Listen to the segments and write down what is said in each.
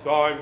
time,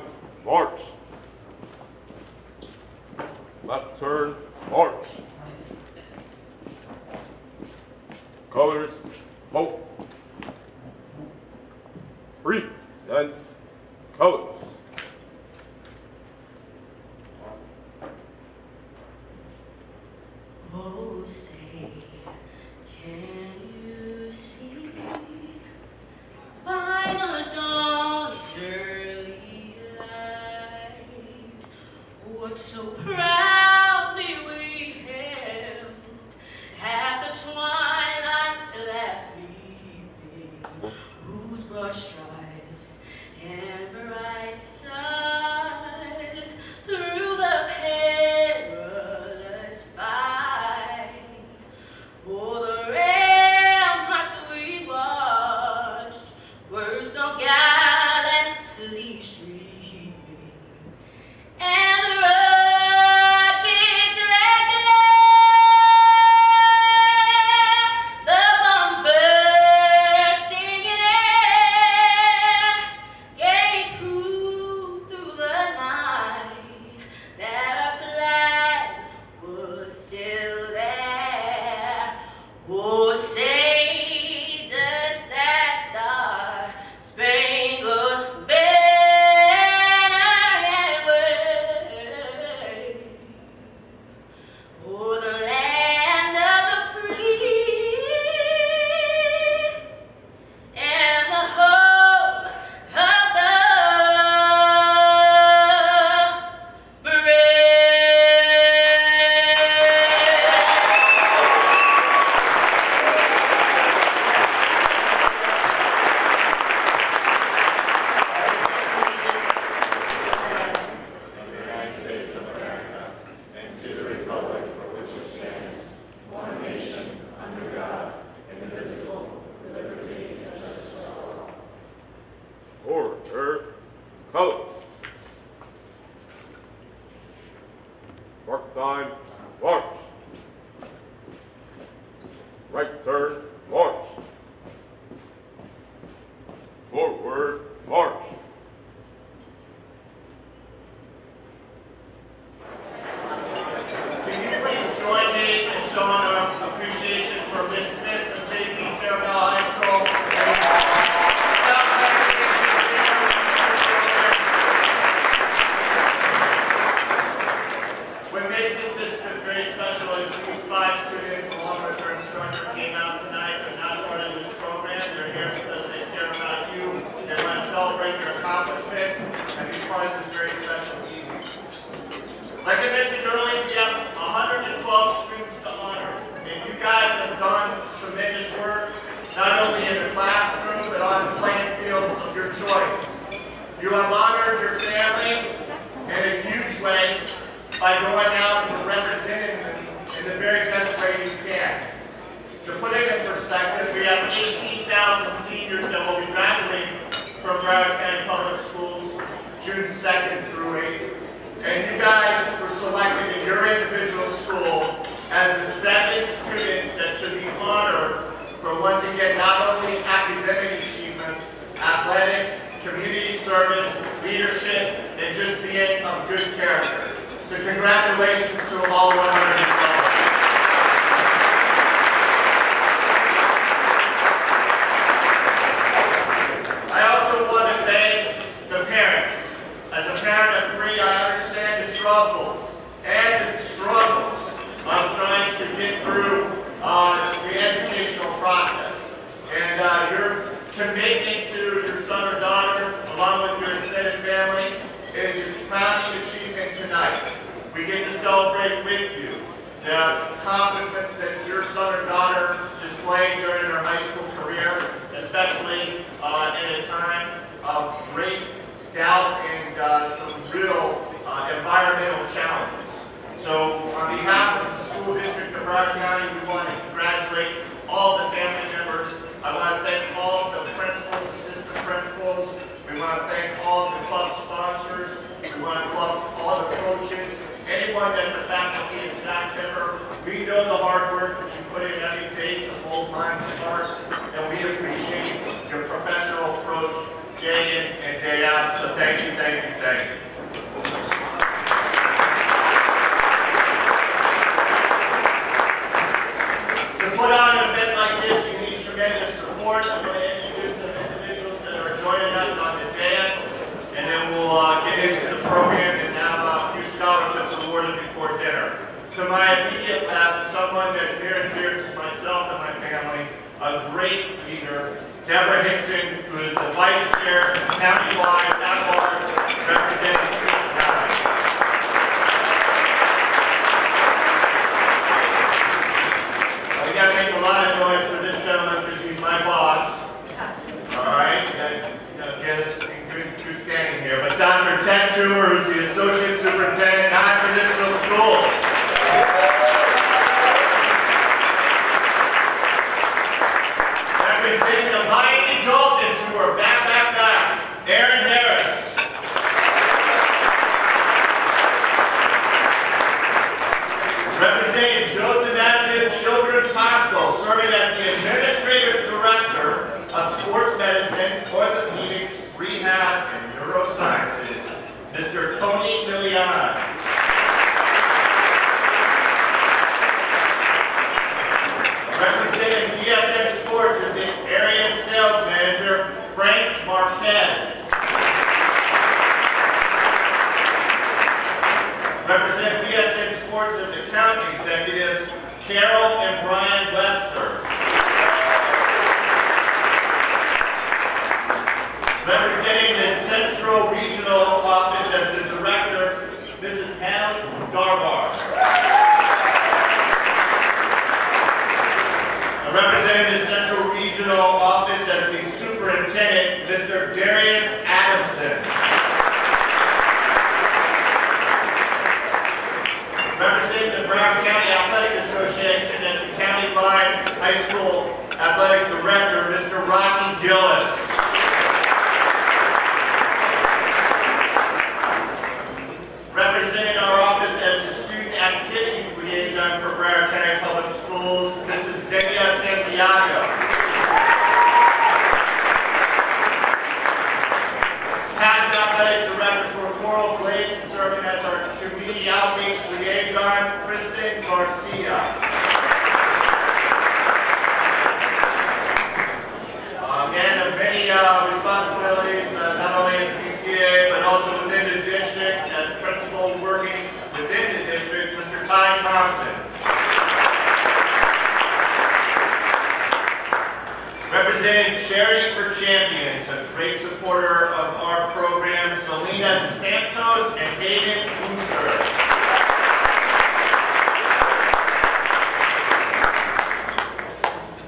in Charity for Champions, a great supporter of our program, Selena Santos and David Booster.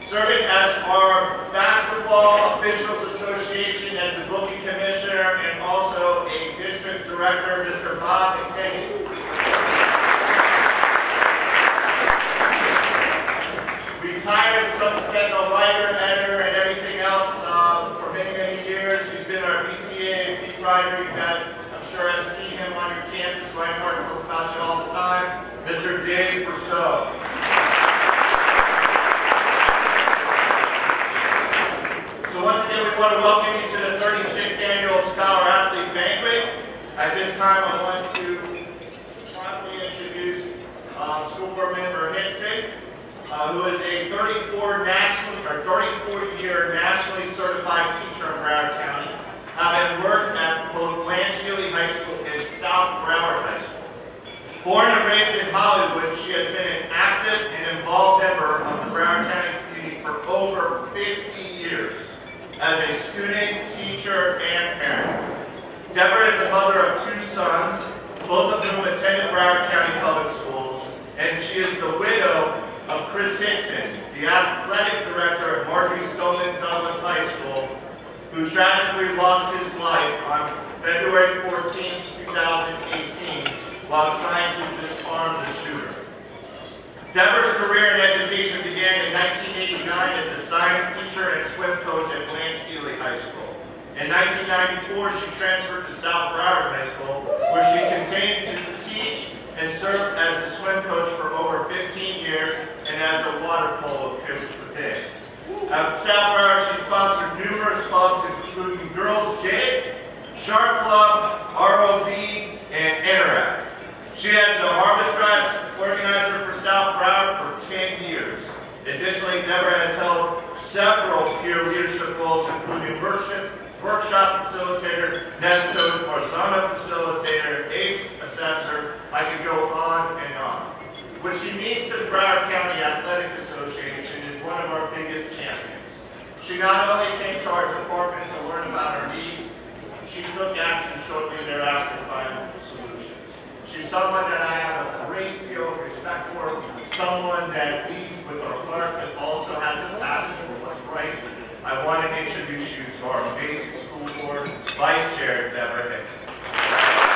serving as our Basketball Officials Association and the Booking Commissioner and also a District Director, Mr. Bob McKinney. Retired Sentinel writer, editor, and else um, for many, many years. He's been our BCA and P rider. You guys, I'm sure I see him on your campus writing articles about you all the time. Mr. Dave Brousseau. So once again, we want to welcome you to the 36th Annual Scholar Athlete Banquet. At this time, I want to properly introduce uh, School Board Member Hinsey uh, who is a 34 nationally or 34 year nationally certified teacher in Broward County, having worked at both Blanche Ely High School and South Broward High School. Born and raised in Hollywood, she has been an active and involved member of the Broward County community for over 50 years as a student, teacher, and parent. Deborah is the mother of two sons, both of whom attended Broward County Public Schools, and she is the widow of Chris Hixon, the athletic director at Marjorie Stoneman Douglas High School, who tragically lost his life on February 14, 2018, while trying to disarm the shooter. Deborah's career in education began in 1989 as a science teacher and swim coach at Blanche Ely High School. In 1994, she transferred to South Broward High School, where she continued to teach and served as a swim coach for over 15 years and as a water polo coach for 10. At South Broward, she sponsored numerous clubs, including Girls Gig, Shark Club, ROV, and Interact. She has the Harvest Drive organizer for South Broward for 10 years. Additionally, Deborah has held several peer leadership roles, including workshop, workshop facilitator, nest code, Marzano facilitator, ACE assessor. I could go on and on. What she means to the Broward County Athletic Association is one of our biggest champions. She not only came to our department to learn about our needs, she took action shortly thereafter to find solutions. She's someone that I have a great deal of respect for, someone that leads with our heart, but also has a passion for what's right. I want to introduce you to our amazing school board vice chair, Deborah Hixon.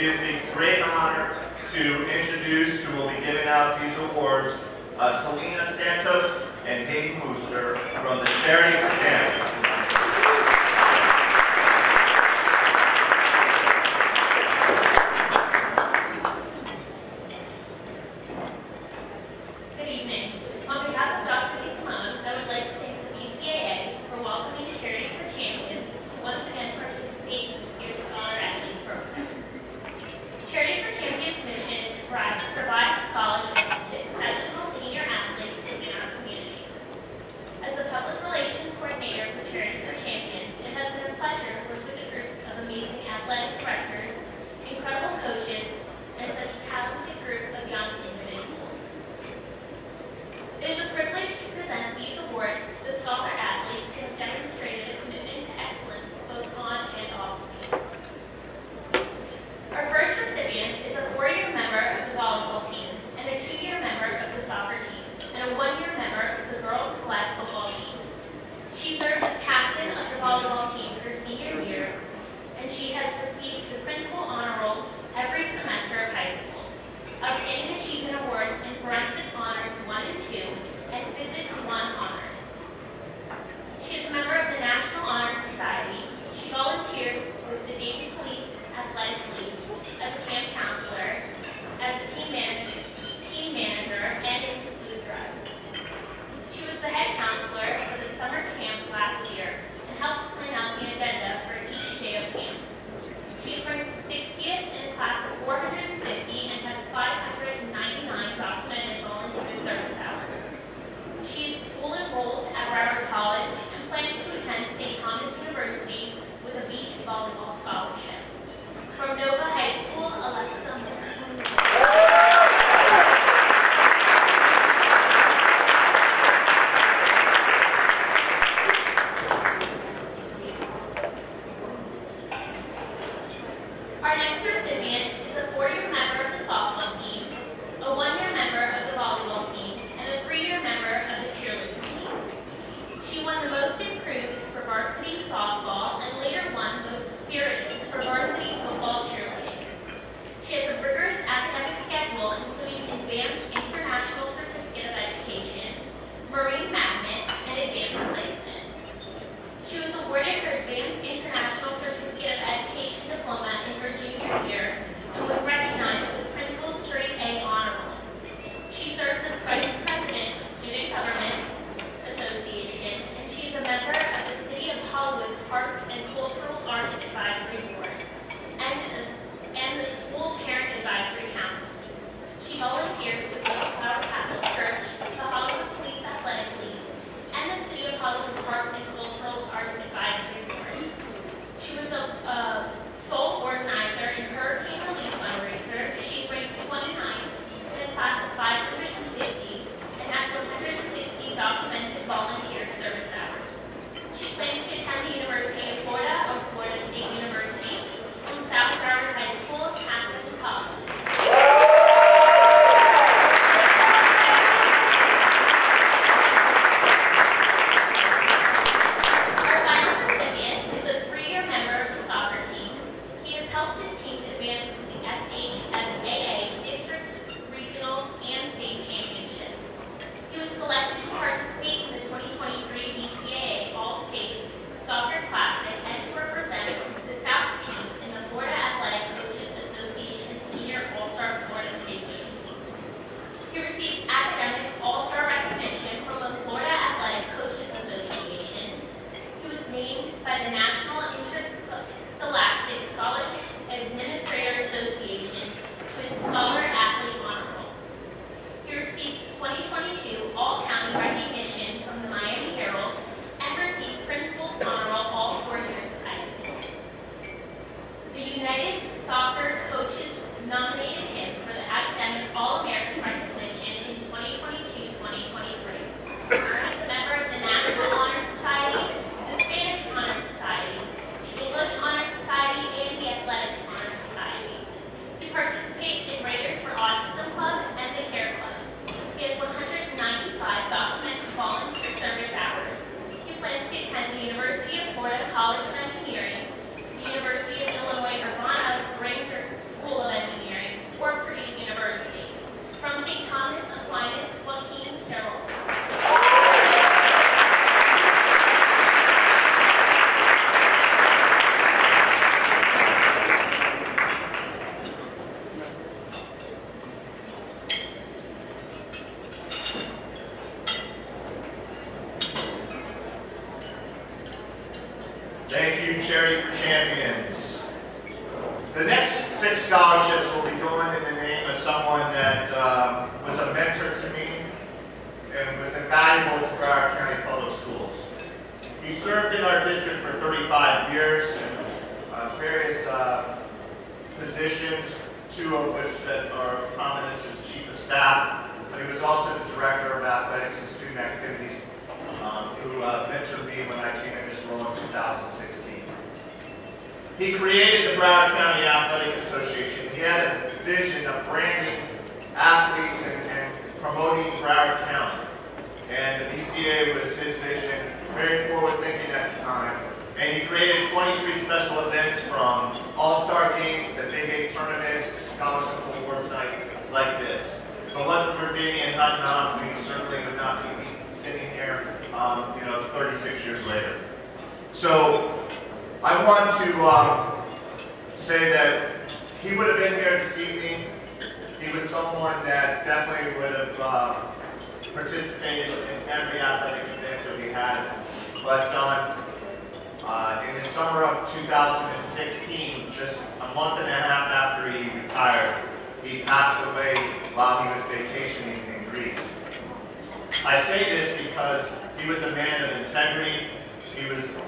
it gives great honor to introduce, who will be giving out these awards, uh, Selena Santos and Hayden Wooster from the Charity for Champions.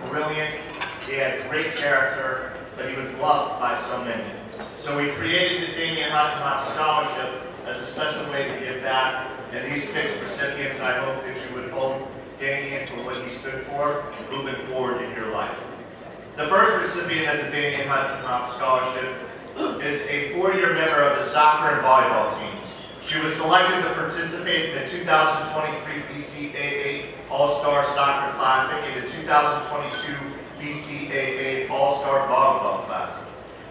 brilliant, he had great character, but he was loved by so many. So we created the Damien Hottentot Scholarship as a special way to give back, and these six recipients, I hope that you would hold Damien for what he stood for, and moving forward in your life. The first recipient of the Damien Hottentot Scholarship is a four-year member of the soccer and volleyball teams. She was selected to participate in the 2023 BCAA all-Star Soccer Classic and the 2022 BCAA All-Star Volleyball Classic.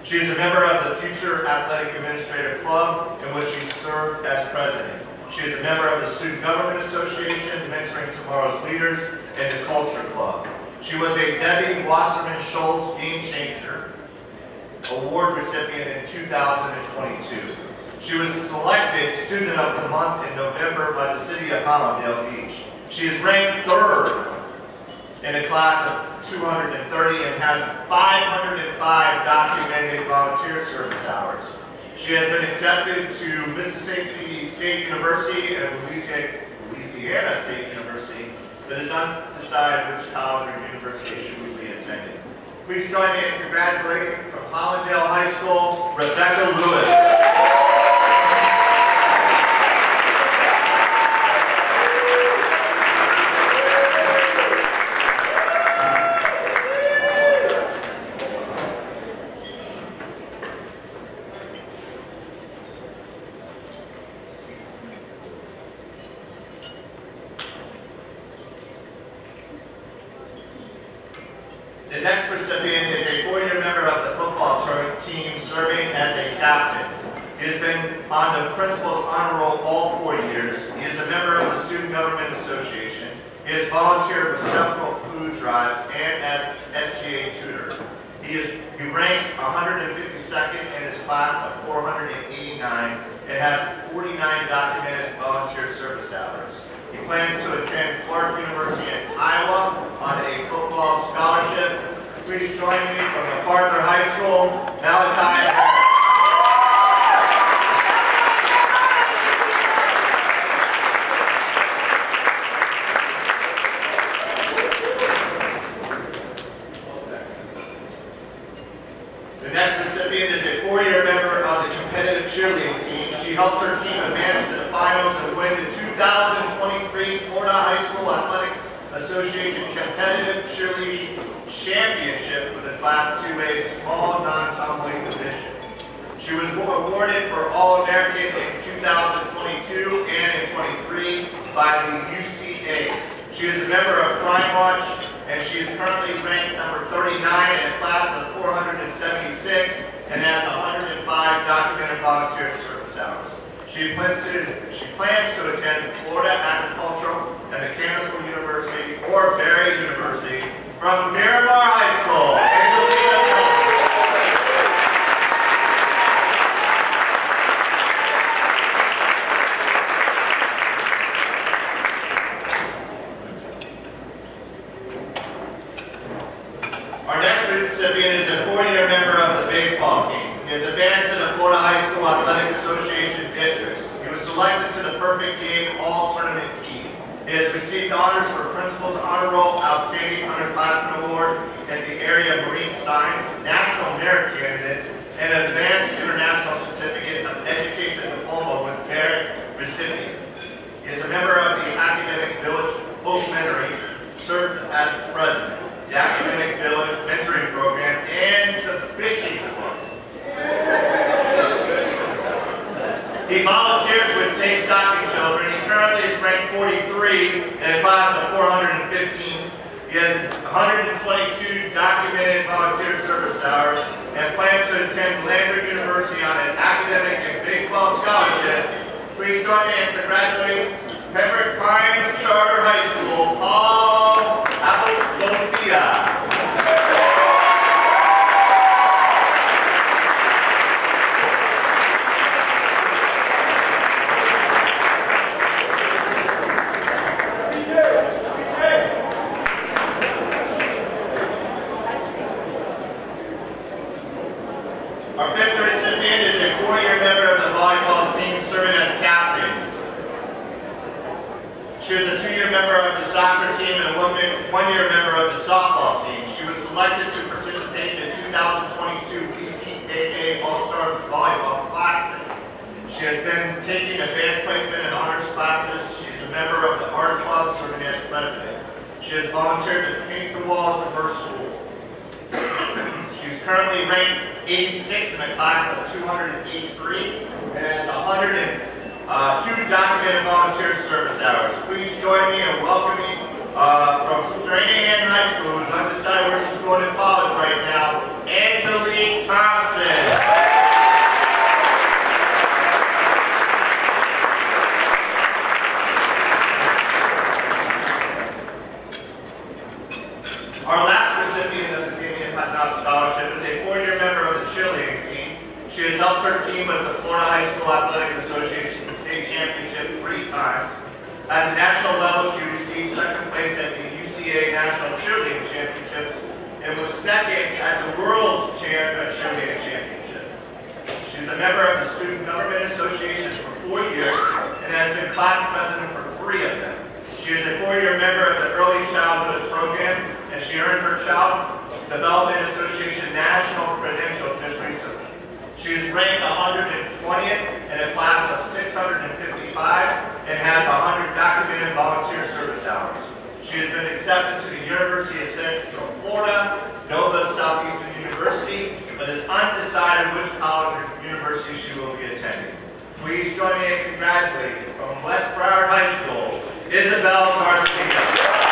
She is a member of the Future Athletic Administrative Club in which she served as president. She is a member of the Student Government Association, Mentoring Tomorrow's Leaders, and the Culture Club. She was a Debbie Wasserman Schultz Game Changer Award recipient in 2022. She was selected Student of the Month in November by the City of Hallandale Beach. She is ranked third in a class of 230 and has 505 documented volunteer service hours. She has been accepted to Mississippi State University and Louisiana, State University, but is undecided which college or university she will be attending. Please join me in congratulating from Hallandale High School, Rebecca Lewis. He has advanced in Florida High School Athletic Association districts. He was selected to the Perfect Game All-Tournament team. He has received honors for Principal's Honor Roll, Outstanding Underclassmen Award in the area of Marine Science, National Merit Candidate, and Advanced International Certificate of Education Diploma with Merit recipient. He is a member of the Academic Village Postmentoring, served as president, the Academic Village Mentoring Program, and the Fishing Club. He volunteers with Tay Stocking Children. He currently is ranked 43 in a class of 415. He has 122 documented volunteer service hours and plans to attend Landry University on an academic and baseball scholarship. Please join me in congratulating Pembroke Pines Charter High School, Paul Apollonia. Our fifth recipient is a four-year member of the volleyball team serving as captain. She was a two-year member of the soccer team and a one- one-year member of the softball team. She was selected to participate in the 2022 BCAA All-Star Volleyball Classic. She has been taking advanced placement and honors classes. She's a member of the art club serving as president. She has volunteered to paint the walls of her school. She's currently ranked 86 in a class of 283 and has 102 uh, documented volunteer service hours. Please join me in welcoming uh, from Stranahan High School, who's undecided where she's going to college right now, Angelique Thompson. Our last recipient of the Damian Hutton Scholarship is a four-year member of the cheerleading team. She has helped her team with the Florida High School Athletic Association state championship three times. At the national level, she received second place at the UCA National Cheerleading Championships and was second at the World's Cheerleading Championship. She's a member of the Student Government Association for four years and has been class president for three of them. She is a four-year member of the Early Childhood Program, and she earned her Child Development Associate National Credential just recently. She is ranked 120th in a class of 655 and has 100 documented volunteer service hours. She has been accepted to the University of Central Florida, Nova Southeastern University, but is undecided which college or university she will be attending. Please join me in congratulating from West Broward High School, Isabel Garcia.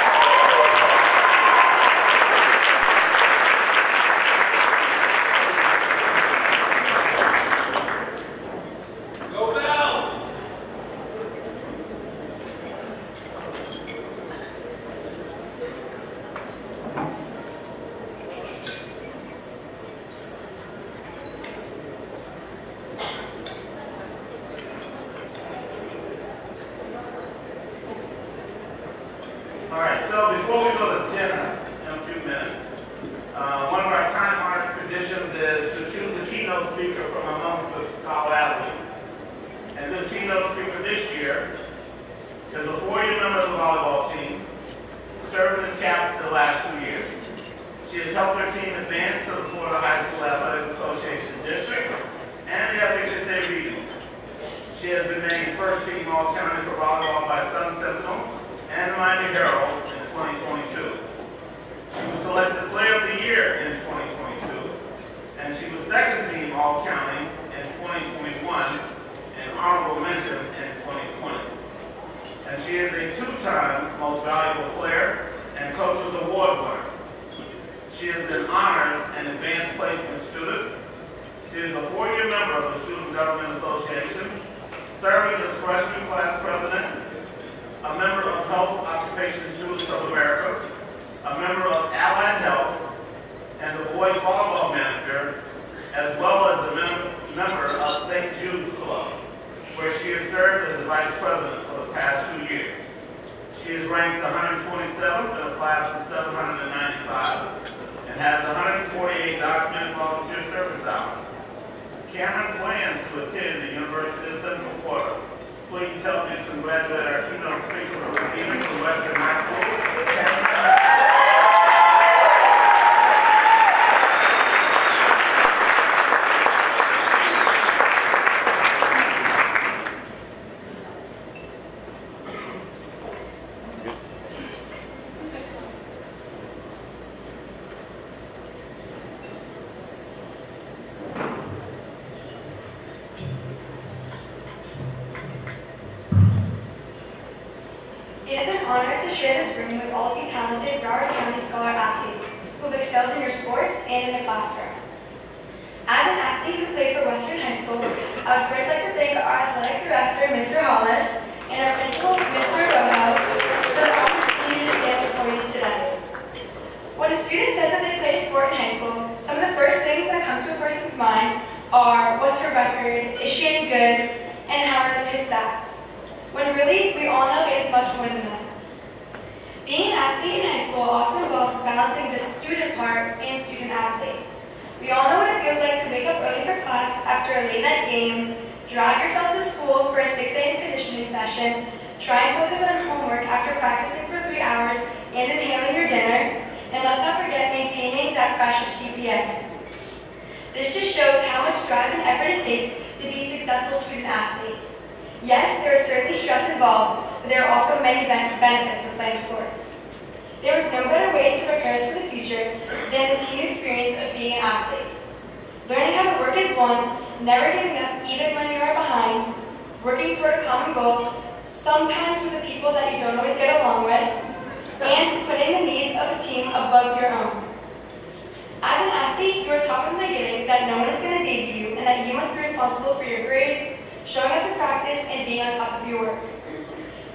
Work.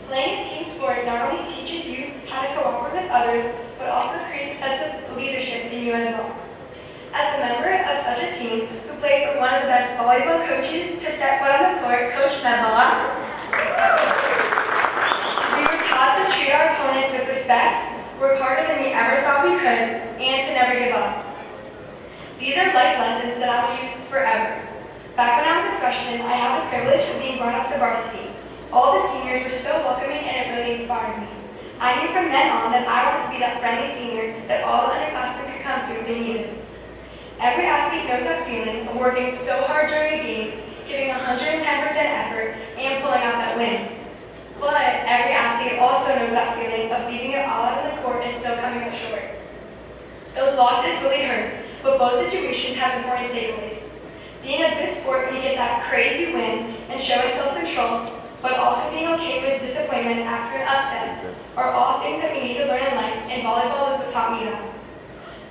Playing a team sport not only teaches you how to cooperate with others, but also creates a sense of leadership in you as well. As a member of such a team who played for one of the best volleyball coaches to set foot on the court, Coach Medlock, we were taught to treat our opponents with respect, work harder than we ever thought we could, and to never give up. These are life lessons that I will use forever. Back when I was a freshman, I had the privilege of being brought up to varsity. All the seniors were so welcoming and it really inspired me. I knew from then on that I wanted to be that friendly senior that all the underclassmen could come to if they needed. Every athlete knows that feeling of working so hard during a game, giving 110% effort, and pulling out that win. But every athlete also knows that feeling of leaving it all out on the court and still coming up short. Those losses really hurt, but both situations have important takeaways. Being a good sport when you get that crazy win and showing self-control, but also being okay with disappointment after an upset, are all things that we need to learn in life, and volleyball is what taught me that.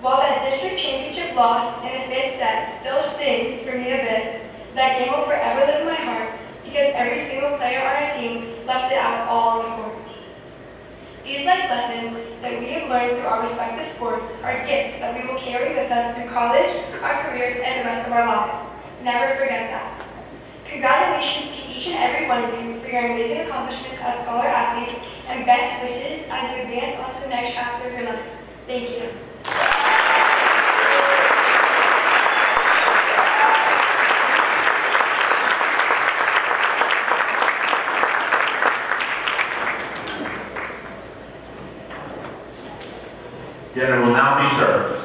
While that district championship loss in the fifth set still stings for me a bit, that game will forever live in my heart because every single player on our team left it out all on the court. These life lessons that we have learned through our respective sports are gifts that we will carry with us through college, our careers, and the rest of our lives. Never forget that. Congratulations to each and every one of you for your amazing accomplishments as scholar athletes, and best wishes as you advance onto the next chapter of your life. Thank you. Dinner will now be served.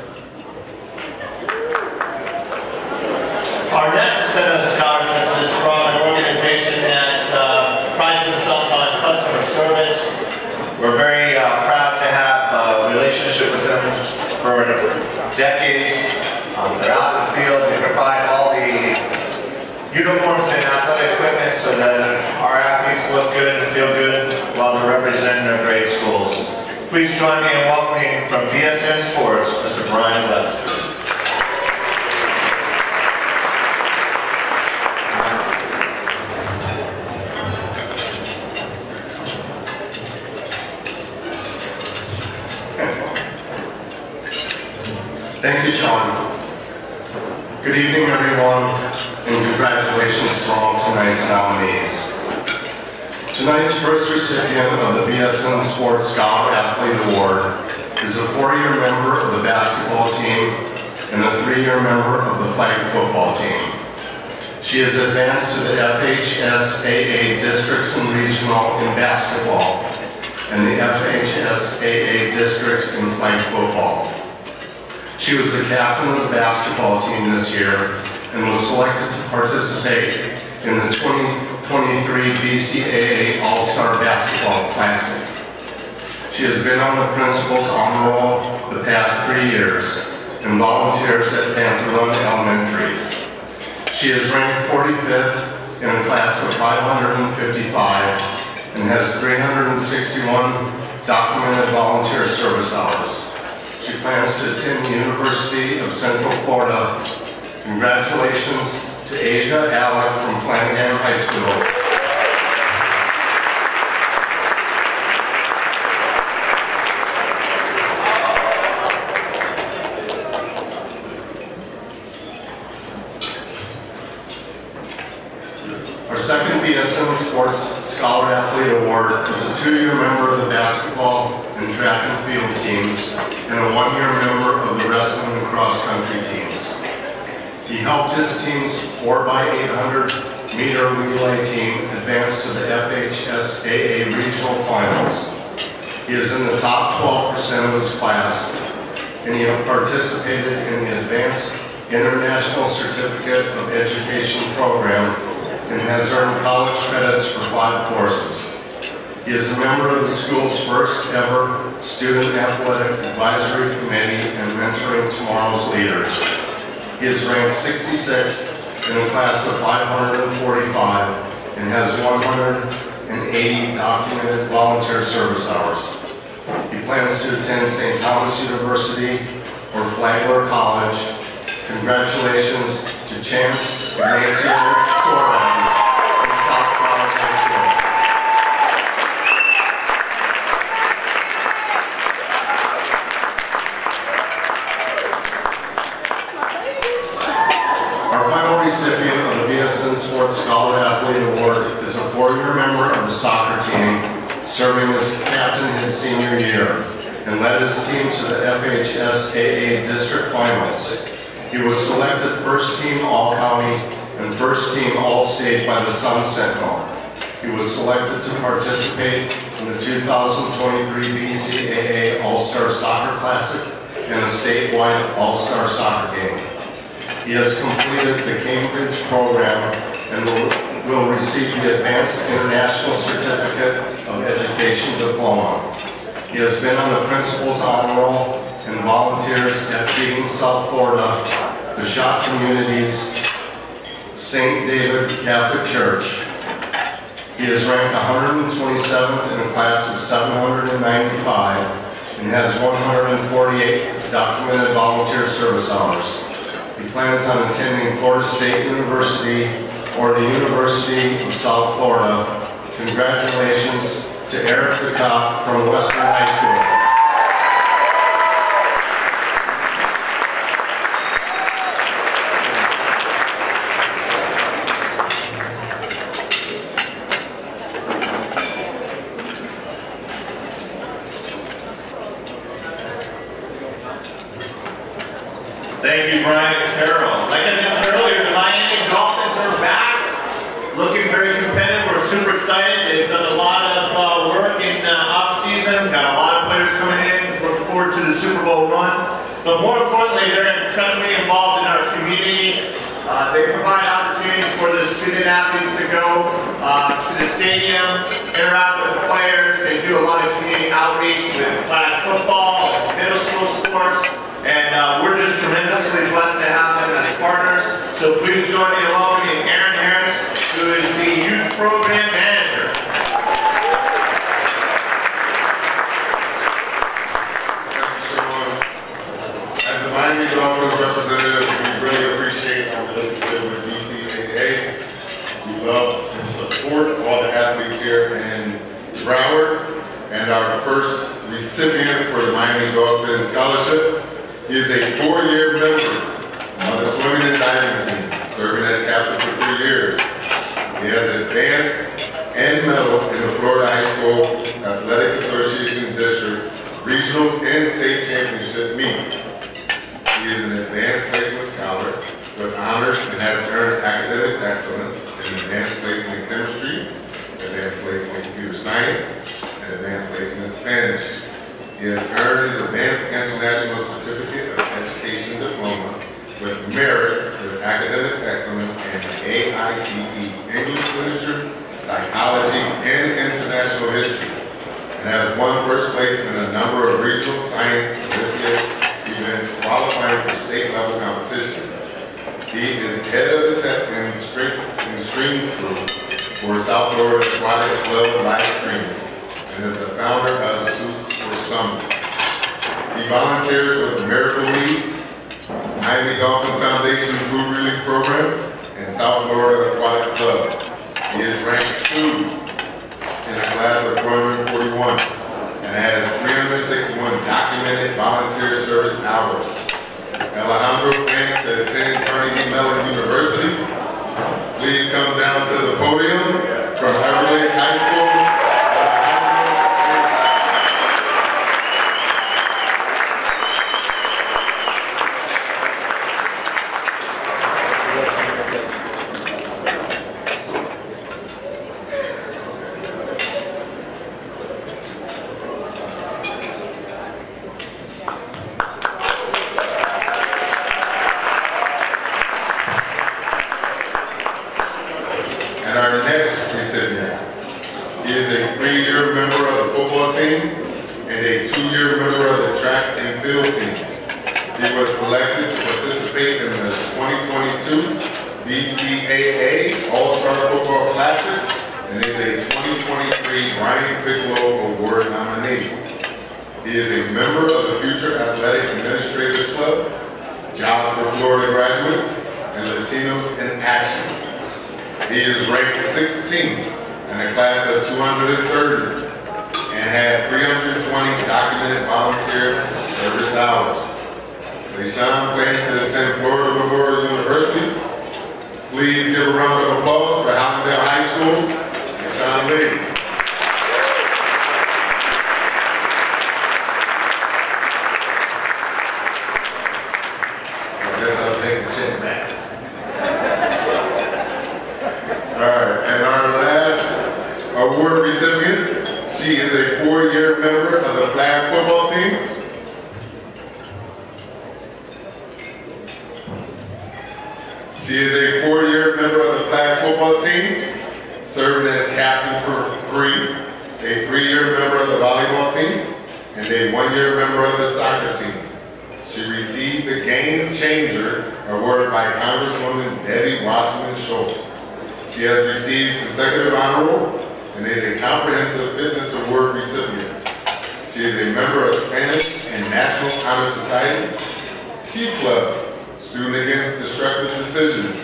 Our next set of scholarships is from an organization that uh, prides itself on customer service. We're very uh, proud to have a relationship with them for decades. Um, They're out in the field, they provide all the uniforms and athletic equipment so that our athletes look good and feel good while they're representing their great schools. Please join me in welcoming from BSN Sports, Mr. Brian Webster. Thank you, Sean. Good evening, everyone, and congratulations to all tonight's nominees. Tonight's first recipient of the BSN Sports Scholar Athlete Award is a four-year member of the basketball team and a three-year member of the flag football team. She has advanced to the FHSAA districts and regional in basketball and the FHSAA districts in flag football. She was the captain of the basketball team this year and was selected to participate in the 2023 BCAA All-Star Basketball Classic. She has been on the principal's honor roll the past three years and volunteers at Panther Run Elementary. She is ranked 45th in a class of 555 and has 361 documented volunteer service hours. She plans to attend the University of Central Florida. Congratulations to Asia Alec from Flanagan High School. Our second BSN Sports Scholar Athlete Award is a two-year member of the basketball and track and field teams and a one-year member of the wrestling and cross-country teams. He helped his team's 4x800 meter relay team advanced to the FHSAA regional finals. He is in the top 12% of his class, and he participated in the Advanced International Certificate of Education program and has earned college credits for five courses. He is a member of the school's first ever Student Athletic Advisory Committee and Mentoring Tomorrow's Leaders. He is ranked 66th in a class of 545 and has 180 documented volunteer service hours. He plans to attend St. Thomas University or Flagler College. Congratulations to Chance Ignacio Suarez team to the FHSAA district finals. He was selected first team All-County and first team All-State by the Sun Sentinel. He was selected to participate in the 2023 BCAA All-Star Soccer Classic and a statewide All-Star Soccer Game. He has completed the Cambridge program and will, will receive the Advanced International Certificate of Education Diploma. He has been on the principal's honor roll and volunteers at Feeding South Florida, the Shot Communities, St. David Catholic Church. He is ranked 127th in a class of 795 and has 148 documented volunteer service hours. He plans on attending Florida State University or the University of South Florida. Congratulations to Eric DeCock from Western High School. Thank you, Brian and Carol. Like I mentioned earlier, the Miami Dolphins are back, looking very competitive. We're super excited. They've done a lot of uh, work in uh, off-season, got a lot of players coming in, looking forward to the Super Bowl run. But more importantly, they're incredibly involved in our community. Uh, they provide opportunities for the student athletes to go uh, to the stadium, interact with the players. They do a lot of community outreach with flag football, middle school sports, and uh, we're just tremendously blessed to have them as partners. So please join me in welcoming Aaron Harris, who is the youth program manager. As the Miami Dolphins representative, we really appreciate our relationship with BCAA. We love and support all the athletes here in Broward. And our first recipient for the Miami Dolphins Scholarship He is a four-year member of the swimming and diving team, serving as captain for three years. He has advanced and medal in the Florida High School Athletic Association districts, regionals, and state championship meets. He is an advanced placement scholar with honors and has earned academic excellence in advanced placement chemistry, advanced placement computer science, and advanced placement in Spanish. He has earned his advanced international certificate of education diploma with merit with academic excellence in AICE English literature, psychology, and international history, and has won first place in a number of regional science Olympiad events qualifying for state level competitions. He is head of the tech and stream, and crew for South Florida Aquatic Club Live Streams, and is the founder of Suits for Summer. He volunteers with the Miracle League, Miami Dolphins Foundation Food Relief Program, and South Florida Aquatic Club. He is ranked two in the class of 441 and has 361 documented volunteer service hours. Alejandro plans to attend Carnegie Mellon University. Please come down to the podium from Everglades High School. She is a four-year member of the flag football team, serving as captain for three, a three-year member of the volleyball team, and a one-year member of the soccer team. She received the Game Changer Award by Congresswoman Debbie Wasserman Schultz. She has received consecutive honor roll and is a comprehensive fitness award recipient. She is a member of Spanish and National Honor Society, Key Club, Student Against Destructive Decisions,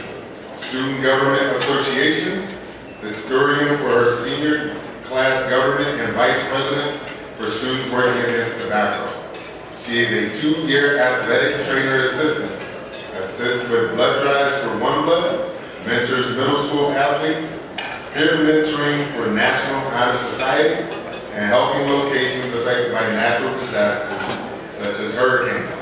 Student Government Association, historian for her senior class government and vice president for students working against tobacco. She is a two-year athletic trainer assistant, assists with blood drives for One Blood, mentors middle school athletes, peer mentoring for National Honor Society, and helping locations affected by natural disasters such as hurricanes.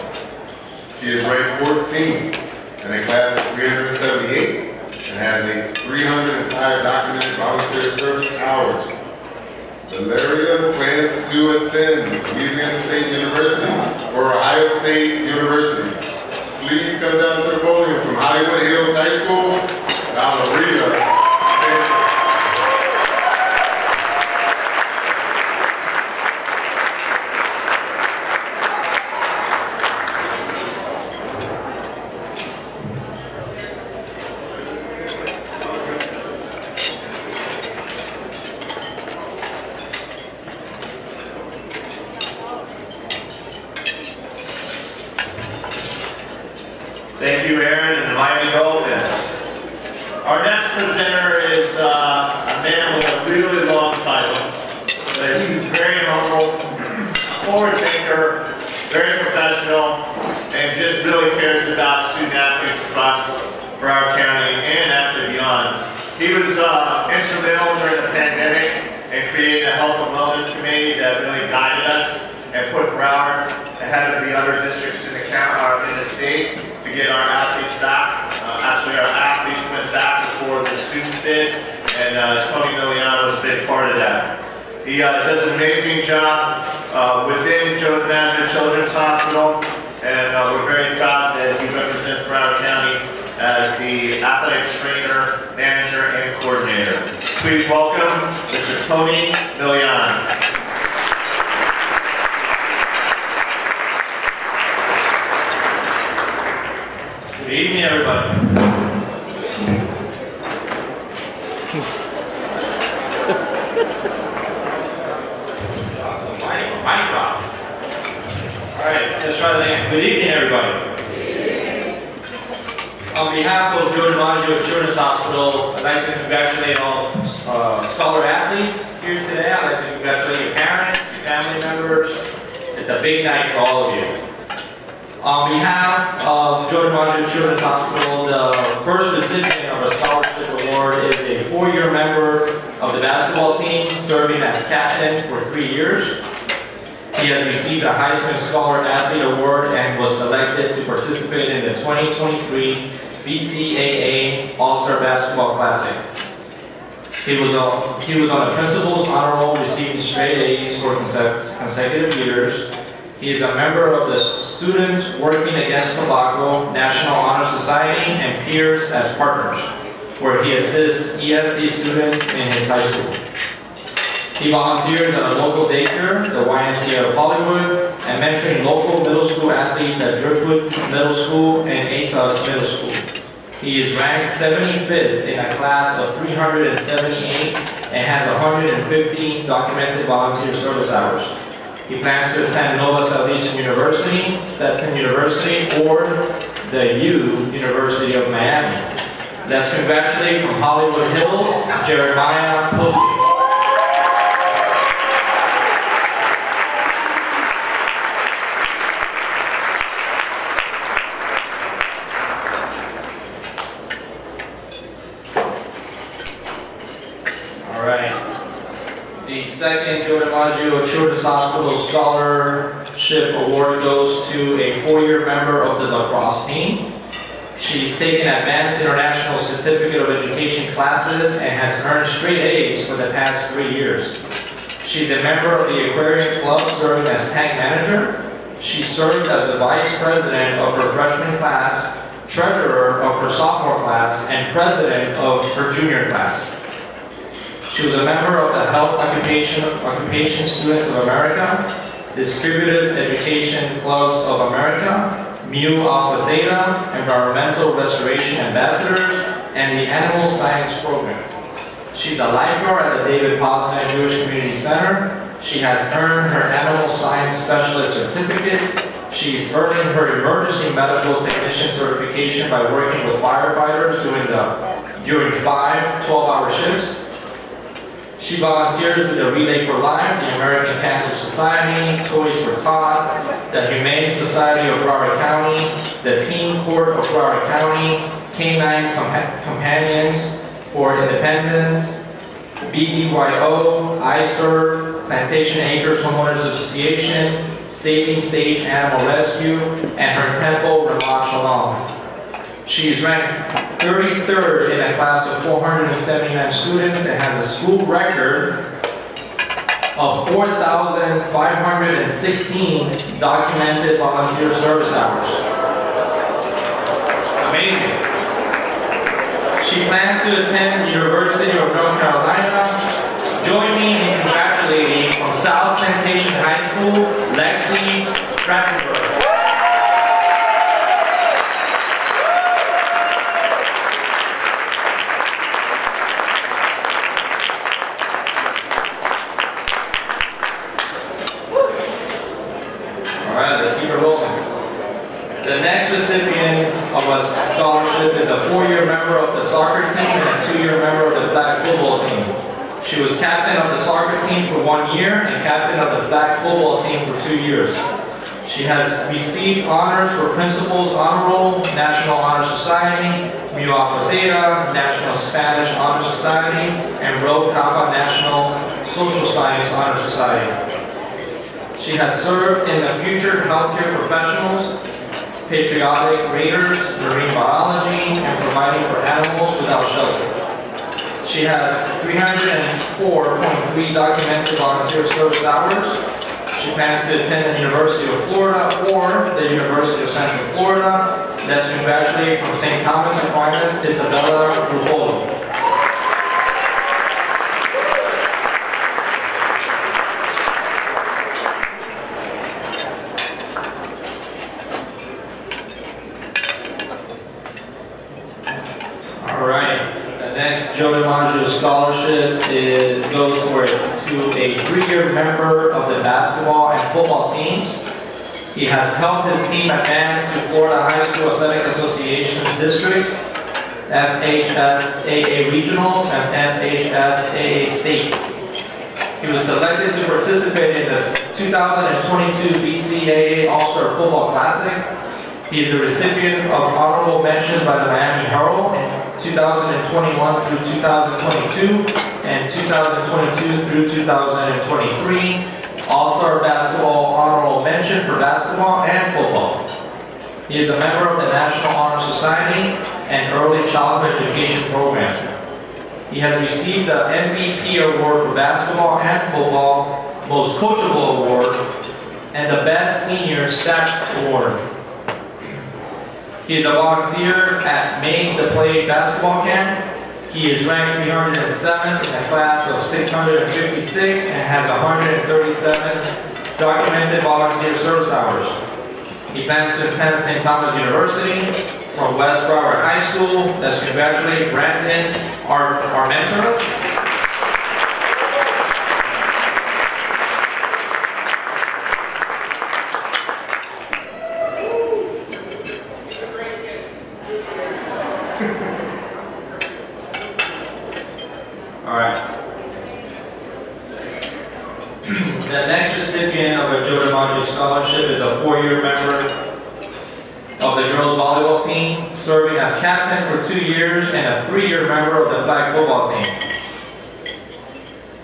She is ranked 14 in a class of 378 and has a 305 documented volunteer service hours. Valeria plans to attend Louisiana State University or Ohio State University. Please come down to the podium from Hollywood Hills High School, Valeria. 2023 BCAA All-Star Basketball Classic. He was on, he was on the principal's honor roll, receiving straight A's for consecutive years. He is a member of the Students Working Against Tobacco National Honor Society and peers as partners, where he assists ESE students in his high school. He volunteers at a local daycare, the YMCA of Hollywood, and mentoring local middle school athletes at Driftwood Middle School and Attucks Middle School. He is ranked 75th in a class of 378 and has 150 documented volunteer service hours. He plans to attend Nova Southeastern University, Stetson University, or the U University of Miami. Let's congratulate from Hollywood Hills, Jeremiah Posey. All right. The Joe DiMaggio Children's Hospital Scholarship Award goes to a four-year member of the lacrosse team. She's taken advanced international certificate of education classes and has earned straight A's for the past three years. She's a member of the Aquarium Club serving as tank manager. She served as the vice president of her freshman class, treasurer of her sophomore class, and president of her junior class. She was a member of the Health Occupation, Occupation Students of America, Distributive Education Clubs of America, Mu Alpha Theta, Environmental Restoration Ambassadors, and the Animal Science Program. She's a lifeguard at the David Posnack Jewish Community Center. She has earned her Animal Science Specialist Certificate. She's earning her Emergency Medical Technician Certification by working with firefighters during the, during five 12-hour shifts. She volunteers with the Relay for Life, the American Cancer Society, Toys for Tots, the Humane Society of Broward County, the Teen Court of Broward County, Canine Compa- Companions for Independence, BBYO, iServe, Plantation Acres Homeowners Association, Saving Sage Animal Rescue, and her temple, Ramat Shalom. She is ranked 33rd in a class of 479 students and has a school record of 4,516 documented volunteer service hours. Amazing. She plans to attend the University of North Carolina. Join me in congratulating from South Plantation High School, Lexi Trachtenberg. All right, let's keep it rolling. The next recipient of a scholarship is a four-year member of the soccer team and a two-year member of the flag football team. She was captain of the soccer team for one year and captain of the flag football team for two years. She has received honors for Principal's Honor Roll, National Honor Society, Mu Alpha Theta, National Spanish Honor Society, and Rho Kappa National Social Science Honor Society. She has served in the Future Healthcare Professionals, Patriotic Raiders, Marine Biology, and providing for animals without shelter. She has 304.3 documented volunteer service hours. She plans to attend the University of Florida or the University of Central Florida. Let's congratulate from St. Thomas Aquinas, Isabella Rufolo. All right, the next Joe DiMaggio Scholarship is, goes for, to a three-year member of the basketball and football teams. He has helped his team advance to Florida High School Athletic Association districts, FHSAA regionals, and FHSAA state. He was selected to participate in the 2022 BCAA All-Star Football Classic. He is a recipient of honorable mentions by the Miami Herald in 2021 through 2022 and 2022 through 2023. All-Star Basketball Honorable Mention for basketball and football. He is a member of the National Honor Society and Early Childhood Education Program. He has received the MVP Award for basketball and football, Most Coachable Award, and the Best Senior Stats Award. He is a volunteer at Make the Play Basketball Camp. He is ranked 307th in a class of 656 and has 137 documented volunteer service hours. He plans to attend St. Thomas University from West Broward High School. Let's congratulate Brandon Ar- Armenteros. All right. The next recipient of a Joe DiMaggio Scholarship is a four-year member of the girls volleyball team, serving as captain for two years and a three-year member of the flag football team.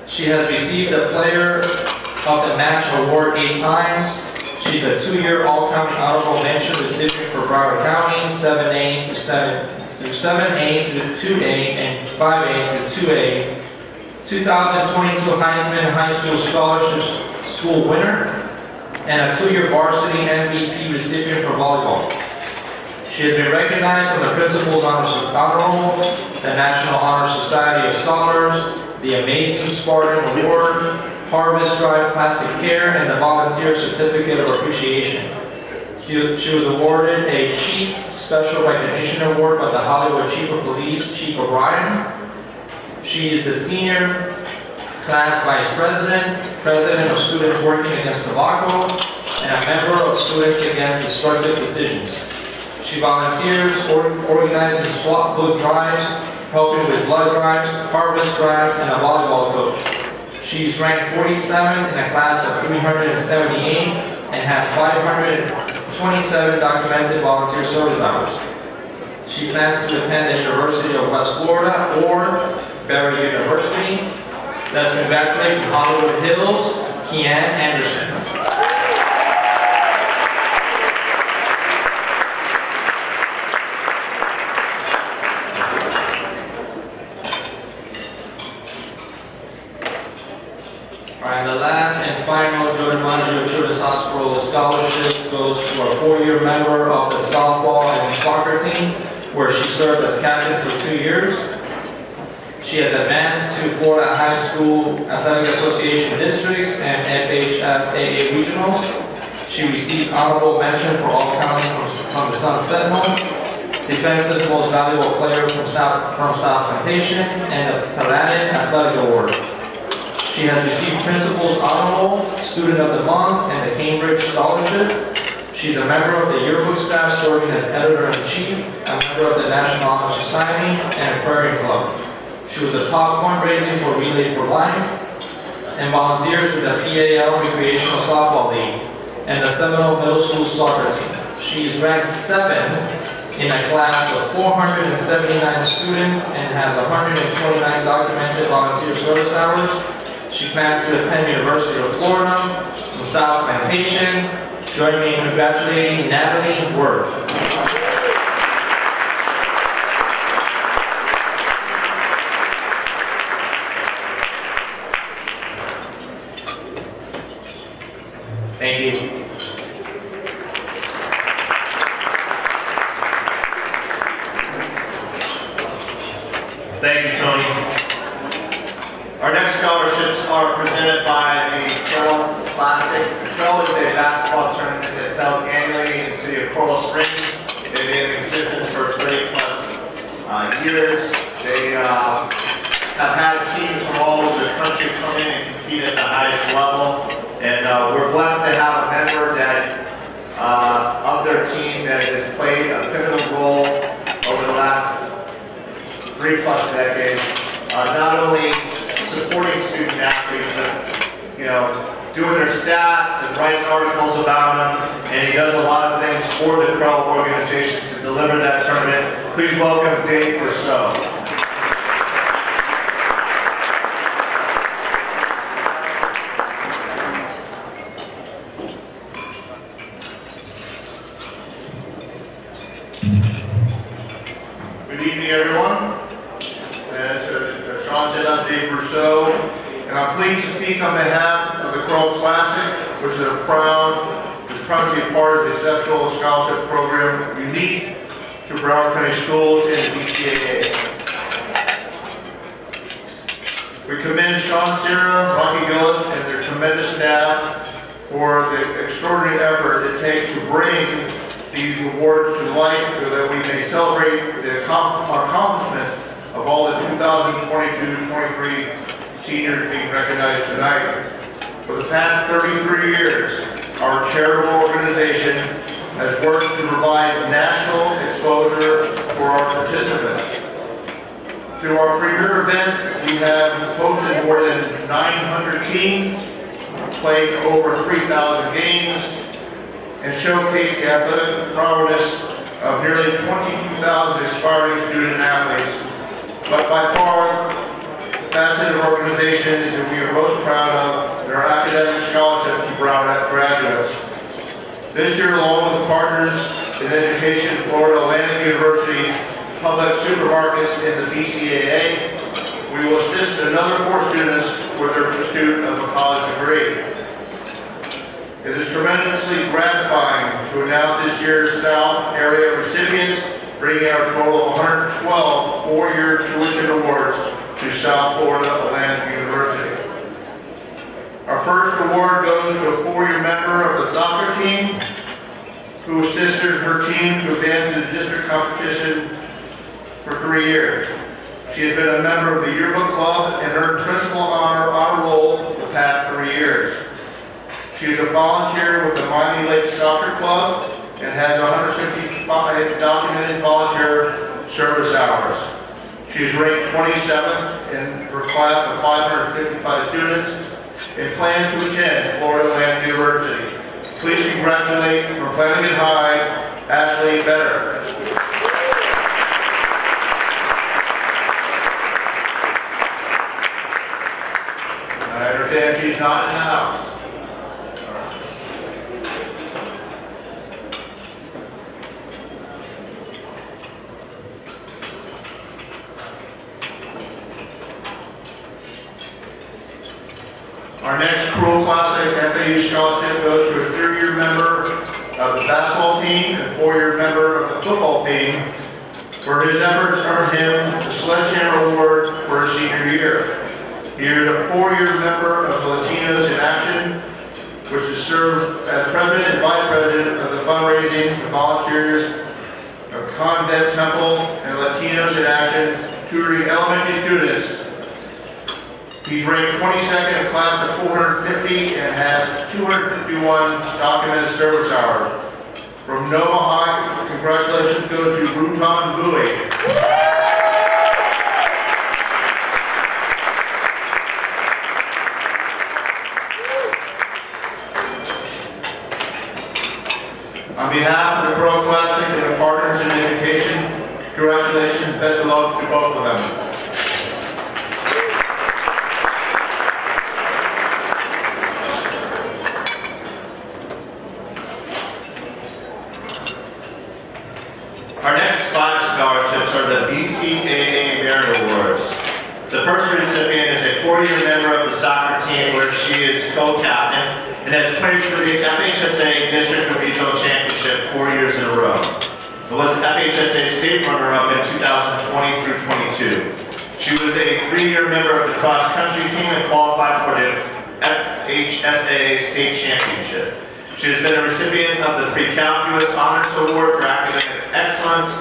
She has received the Player of the Match award eight times. She's a two-year All-County Honorable Mention recipient for Broward County, 7A through 7 through 7A through 2A and 5A through 2A 2022 Heisman High School Scholarship School winner, and a two-year varsity MVP recipient for volleyball. She has been recognized from the Principal's Honor Honor Roll, the National Honor Society of Scholars, the Amazing Spartan Award, Harvest Drive Plastic Care, and the Volunteer Certificate of Appreciation. She was she was awarded a Chief Special Recognition Award by the Hollywood Chief of Police, Chief O'Brien, she is the senior class vice president, president of Students Working Against Tobacco, and a member of Students Against Destructive Decisions. She volunteers, or organizes swap book drives, helping with blood drives, harvest drives, and a volleyball coach. She's ranked 47th in a class of 378 and has 527 documented volunteer service hours. She plans to attend the University of West Florida or Barry University. Let's congratulate Hollywood Hills, Kian Anderson. All right, the last and final Joe DiMaggio Children's Hospital Scholarship goes to a four-year member of the softball and soccer team, where she served as captain for two years. She has advanced to Florida High School Athletic Association districts and FHSAA regionals. She received honorable mention for all county from, the Sun Sentinel, defensive most valuable player from South, from South Plantation, and the Paladin Athletic Award. She has received Principal's Honorable, Student of the Month, and the Cambridge Scholarship. She's a member of the yearbook staff serving as editor-in-chief, a member of the National Honor Society, and Aquarium Club. She was a top fundraising for Relay for Life, and volunteers with the PAL Recreational Softball League, and the Seminole Middle School Soccer Team. She is ranked seventh in a class of 479 students and has 129 documented volunteer service hours. She plans to attend University of Florida, LaSalle Plantation. Join me in congratulating Natalie Worth. Thank you. Thank you, Tony. Our next scholarships are presented by the Kreul Classic. The Kreul is a basketball tournament that's held annually in the city of Coral Springs. They've been in existence for 30 plus uh, years. They uh, have had teams from all over the country come in and compete at the highest level. And uh, we're blessed to have a member that uh, of their team that has played a pivotal role over the last three plus decades, uh, not only supporting student athletes, but, you know, doing their stats and writing articles about them, and he does a lot of things for the Kreul organization to deliver that tournament. Please welcome Dave Rousseau. Good evening, everyone. As uh, Sean said, I'm Dave Rousseau, and I'm pleased to speak on behalf of the Kreul Classic, which is a proud, is proud to be a part of the exceptional scholarship program unique to Broward County Schools and the BCAA. We commend Sean Sierra, Rocky Gillis, and their tremendous staff for the extraordinary effort it takes to bring these awards to life so that we may celebrate the accom- accomplishment of all the 2022-23 seniors being recognized tonight. For the past 33 years, our charitable organization has worked to provide national exposure for our participants. Through our premier events, we have hosted more than 900 teams, played over 3,000 games, and showcased the athletic prowess of nearly 22,000 aspiring student athletes. But by far, the facet of our organization that we are most proud of is our academic scholarship to Broward graduates. This year, along with partners in education, Florida Atlantic University, Publix Supermarkets, and the BCAA, we will assist another four students with their pursuit of a college degree. It is tremendously gratifying to announce this year's South area recipients, bringing our total of 112 four-year tuition awards to South Florida Atlantic University. Our first award goes to a four-year member of the soccer team who assisted her team to advance to the district competition for three years. She has been a member of the yearbook club and earned principal honor honor roll the past three years. She is a volunteer with the Miami Lake Soccer Club and has 155 documented volunteer service hours. She is ranked 27th in her class of 555 students and plans to attend Florida Atlantic University. Please congratulate from Flanagan High, Ashley Better. I understand she's not in the house. Our next Kreul Classic FAU scholarship goes to a three-year member of the basketball team and four-year member of the football team for his efforts earned him the Sledgehammer Award for his senior year. He is a four-year member of the Latinos in Action, which has served as president and vice president of the fundraising for volunteers of Convent Temple and Latinos in Action, tutoring elementary students He's ranked 22nd in class of 450 and has 251 documented service hours. From Nova High, congratulations go to Rutan Bowie. On behalf of the Kreul Classic and the partners in education, congratulations, best of luck to both of them. BCAA Merit Awards. The first recipient is a four-year member of the soccer team where she is co-captain and has played for the FHSA District and Regional Championship four years in a row. It was an FHSA state runner-up in 2020 through 22. She was a three-year member of the cross-country team and qualified for the FHSA state championship. She has been a recipient of the Pre-Calculus Honors Award for Academic Excellence,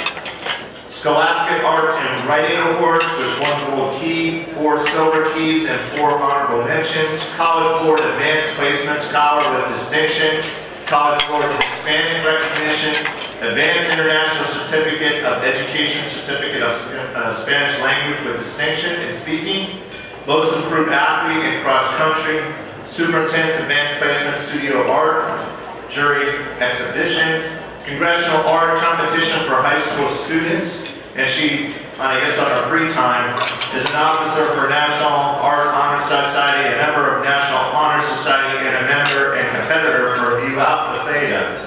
Scholastic Art and Writing Awards. With one gold key, four silver keys, and four honorable mentions, College Board Advanced Placement Scholar with distinction, College Board Hispanic Recognition, Advanced International Certificate of Education Certificate of uh, Spanish Language with distinction in speaking, Most Improved Athlete in Cross Country, Superintendent's Advanced Placement Studio of Art, Jury Exhibition, Congressional Art Competition for high school students, and she, I guess on her free time, is an officer for National Art Honor Society, a member of National Honor Society, and a member and competitor for Mu Alpha Theta.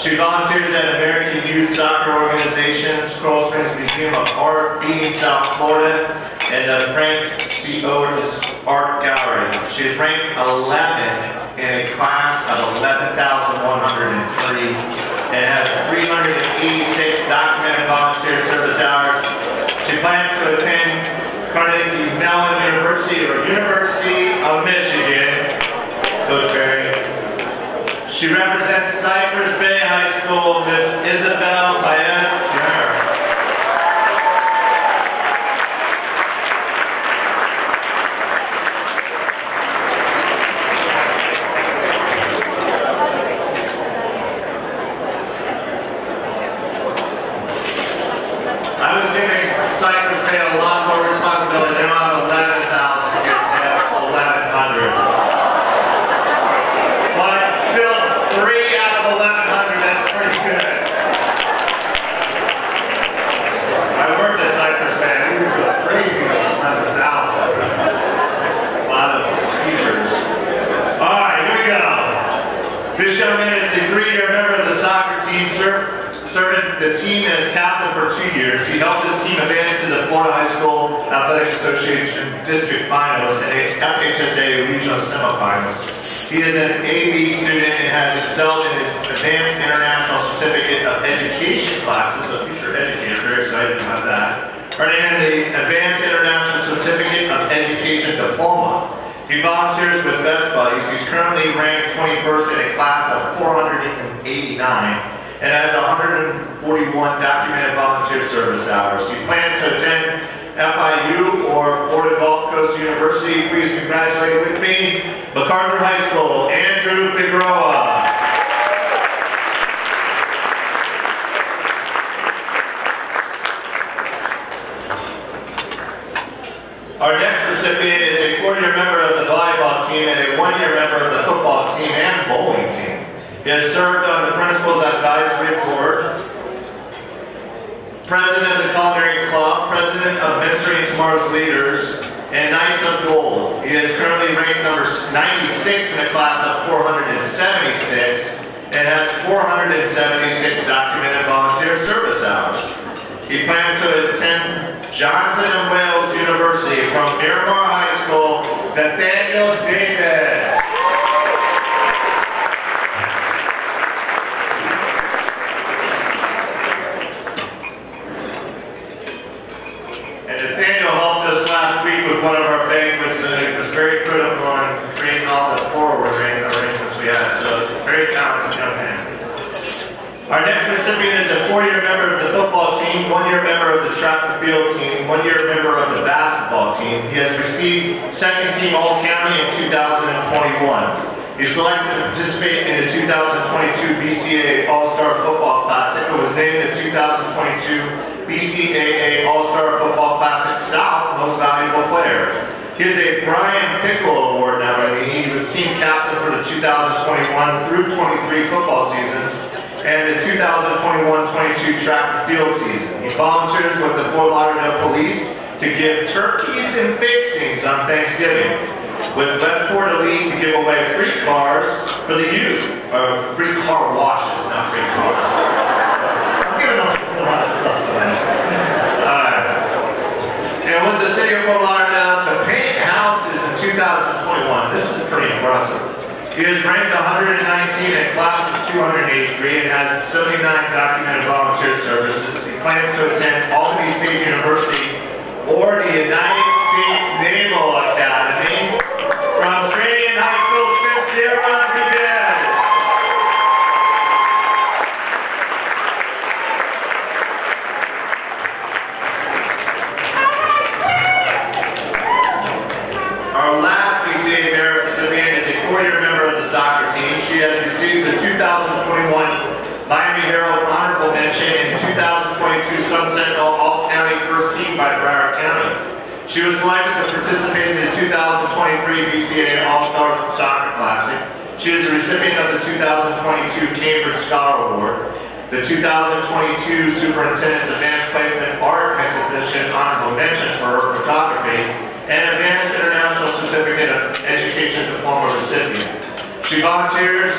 She volunteers at American Youth Soccer Organization's Coral Springs Museum of Art, Beacon, South Florida, and the Frank C. Owens Art Gallery. She is ranked 11th in a class of 11,103 and has 386 documented volunteer service hours. She plans to attend Carnegie Mellon University or University of Michigan. Coach Barry. She represents Cypress Bay High School, Miss Isabel Baez Jenner. I was giving Cypress Bay a lot more responsibility. They don't have 11,000 kids, they have 1,100. But still, three out of 1,100, that's pretty good. I worked at Cypress Bay, we were going crazy with 11,000. A lot of teachers. All right, here we go. This young man is a three-year member of the soccer team, sir. Served the team as captain for two years. He helped his team advance to the Florida High School Athletic Association District Finals and FHSA Regional Semifinals. He is an AB student and has excelled in his Advanced International Certificate of Education classes, a future educator, very excited about that. Earning the Advanced International Certificate of Education Diploma. He volunteers with Best Buddies. He's currently ranked 21st in a class of 489 and has 141 documented volunteer service hours. He plans to attend FIU or Florida Gulf Coast University. Please congratulate with me MacArthur High School, Andrew Figueroa. Our next recipient is a four-year member of the volleyball team and a one-year member of the football team and bowling. He has served on the Principals Advisory Board, President of the Culinary Club, President of Mentoring Tomorrow's Leaders, and Knights of Gold. He is currently ranked number 96 in a class of 476 and has 476 documented volunteer service hours. He plans to attend Johnson Wales University from Miramar High School, Nathaniel Davis. And Nathaniel helped us last week with one of our banquets, and it was very critical in creating all the forward arrangements we had, so it's a very talented young man. Our next recipient is a four-year member of the football team, one-year member of the track and field team, one-year member of the basketball team. He has received second team All-County in 2021. He's selected to participate in the 2022 BCAA All-Star Football Classic and was named the 2022 BCAA All-Star Football Classic South Most Valuable Player. He is a Brian Piccolo Award nominee. He was team captain for the 2021 through 23 football seasons and the 2021-22 track and field season. He volunteers with the Fort Lauderdale Police to give turkeys and fixings on Thanksgiving, with Westport Elite to give away free cars for the youth. Uh, free car washes, not free cars. I'm giving them a lot of stuff today. Uh, and with the city of Fort Lauderdale, the paint houses in 2021, this is pretty impressive. It is ranked 119 and class of 283 and has 79 documented volunteer services. He plans to attend Albany State University or the United States Naval 2021 Miami Herald Honorable Mention and 2022 Sun Sentinel All-County First Team by Broward County. She was selected to participate in the 2023 BCA All-Star Soccer Classic. She is a recipient of the 2022 Cambridge Scholar Award, the 2022 Superintendent's Advanced Placement Art Exhibition Honorable Mention for her photography, and Advanced International Certificate of Education Diploma recipient. She volunteers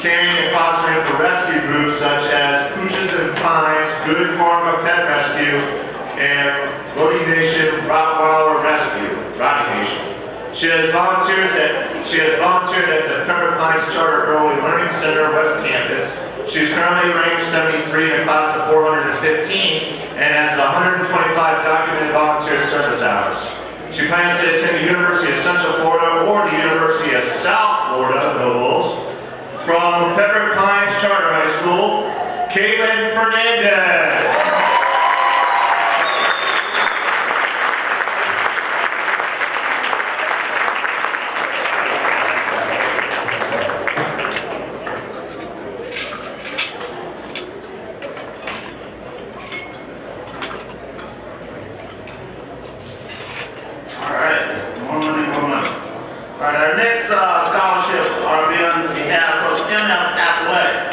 caring and fostering for rescue groups such as Pooches and Pines, Good Karma Pet Rescue, and Rhody Nation Rottweiler Rescue, Roddy Nation. She has volunteers at, she has volunteered at the Pembroke Pines Charter Early Learning Center West Campus. She's currently ranked 73 in a class of 415 and has 125 documented volunteer service hours. She plans to attend the University of Central Florida or the University of South Florida, Nobles. From Pembroke Pines Charter High School, Caitlin Fernandez. All right, more money, more money. All right, our next uh, scholarships are being on behalf of MF Athletics,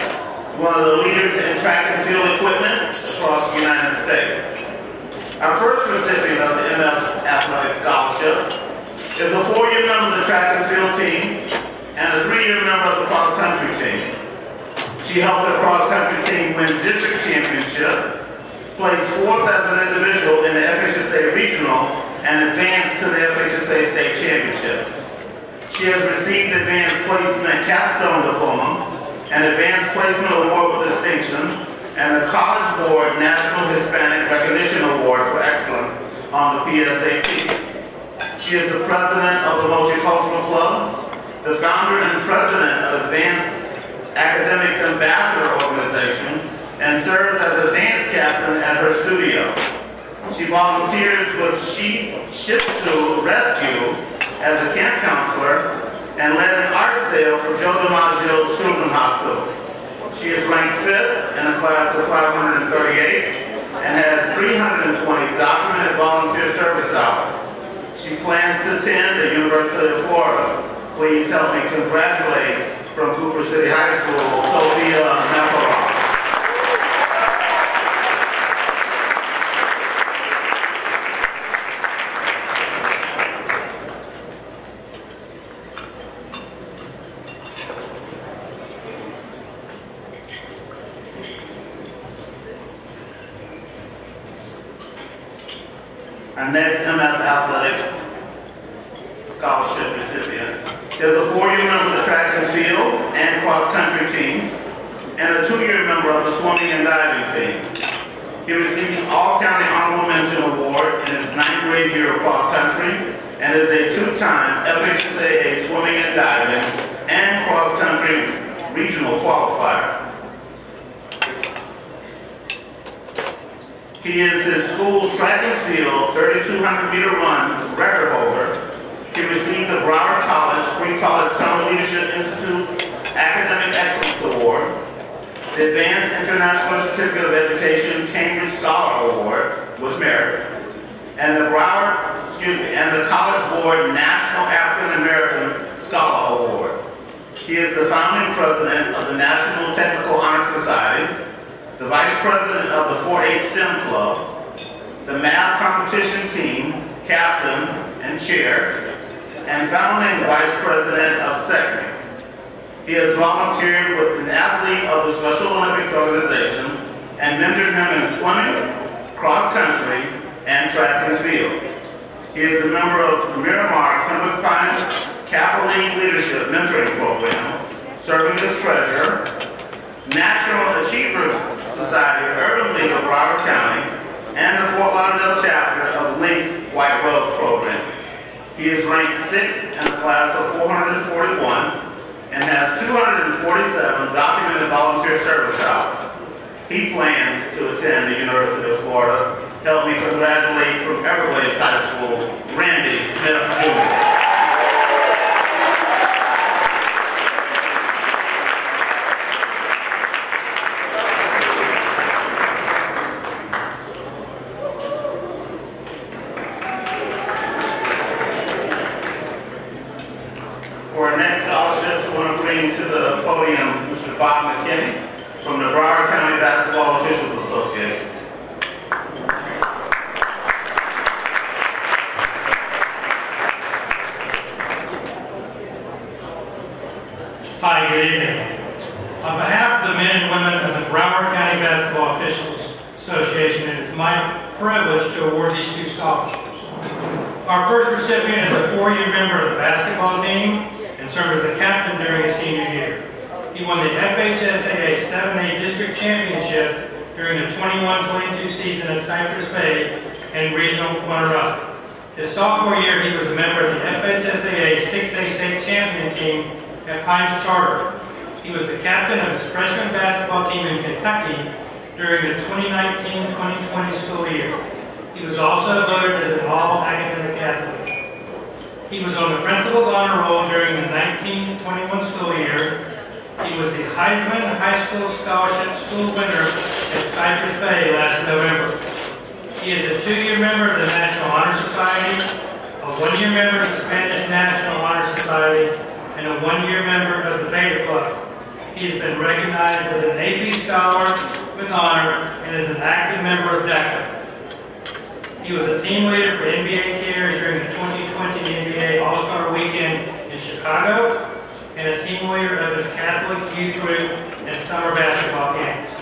one of the leaders in track and field equipment across the United States. Our first recipient of the MF Athletic Scholarship is a four-year member of the track and field team and a three-year member of the cross-country team. She helped the cross-country team win district championship, placed fourth as an individual in the FHSA regional, and advanced to the FHSA state championship. She has received advanced placement capstone diploma, an advanced placement award with distinction, and the College Board National Hispanic Recognition Award for excellence on the PSAT. She is the president of the Multicultural Club, the founder and president of Advanced Academics Ambassador Organization, and serves as a dance captain at her studio. She volunteers with She Shih Tzu Rescue as a camp counselor and led an art sale for Joe DiMaggio Children's Hospital. She is ranked fifth in a class of 538 and has 320 documented volunteer service hours. She plans to attend the University of Florida. Please help me congratulate from Cooper City High School, Sophia Navarro. Our next MF Athletics Scholarship recipient He is a four-year member of the track and field and cross-country teams, and a two-year member of the swimming and diving team. He received All-County Honorable Mention Award in his ninth grade year of cross-country, and is a two-time FHSAA swimming and diving and cross-country regional qualifier. He is his school track and field 3,200 meter run record holder. He received the Broward College Pre-College Summer Leadership Institute Academic Excellence Award, the Advanced International Certificate of Education Cambridge Scholar Award with merit, and the Broward, excuse me, and the College Board National African American Scholar Award. He is the founding president of the National Technical Honor Society, the vice president of the 4-H STEM Club, the math competition team, captain and chair, and founding vice president of SECNY. He has volunteered with an athlete of the Special Olympics organization and mentors him in swimming, cross country, and track and field. He is a member of the Miramar Pembroke Pines Capital Leadership Mentoring Program, serving as treasurer, National Achievers Society Urban League of Broward County, and the Fort Lauderdale chapter of Link's White Rose Program. He is ranked sixth in a class of 441 and has 247 documented volunteer service hours. He plans to attend the University of Florida. Help me congratulate from Everglades High School, Randy Smith Jr. For our next scholarship, we want to bring to the podium Mr. Bob McKinney from the Broward County Basketball Officials Association. Hi, good evening. On behalf of the men and women of the Broward County Basketball Officials Association, it is my privilege to award these two scholarships. Our first recipient is a four-year member of the basketball team and served as a captain during his senior year. He won the FHSAA 7A District Championship during the 21-22 season at Cypress Bay and regional runner-up. His sophomore year, he was a member of the FHSAA 6A state champion team at Pines Charter. He was the captain of his freshman basketball team in Kentucky during the 2019-2020 school year. He was also voted as an all-academic athlete. He was on the principal's honor roll during the 1921 school year. He was the Heisman High School Scholarship School winner at Cypress Bay last November. He is a two-year member of the National Honor Society, a one-year member of the Spanish National Honor Society, and a one-year member of the Beta Club. He has been recognized as an AP Scholar with honor and is an active member of DECA. He was a team leader for NBA Cares during the 2020 NBA All-Star Weekend in Chicago and a team leader of his Catholic youth group and summer basketball camps.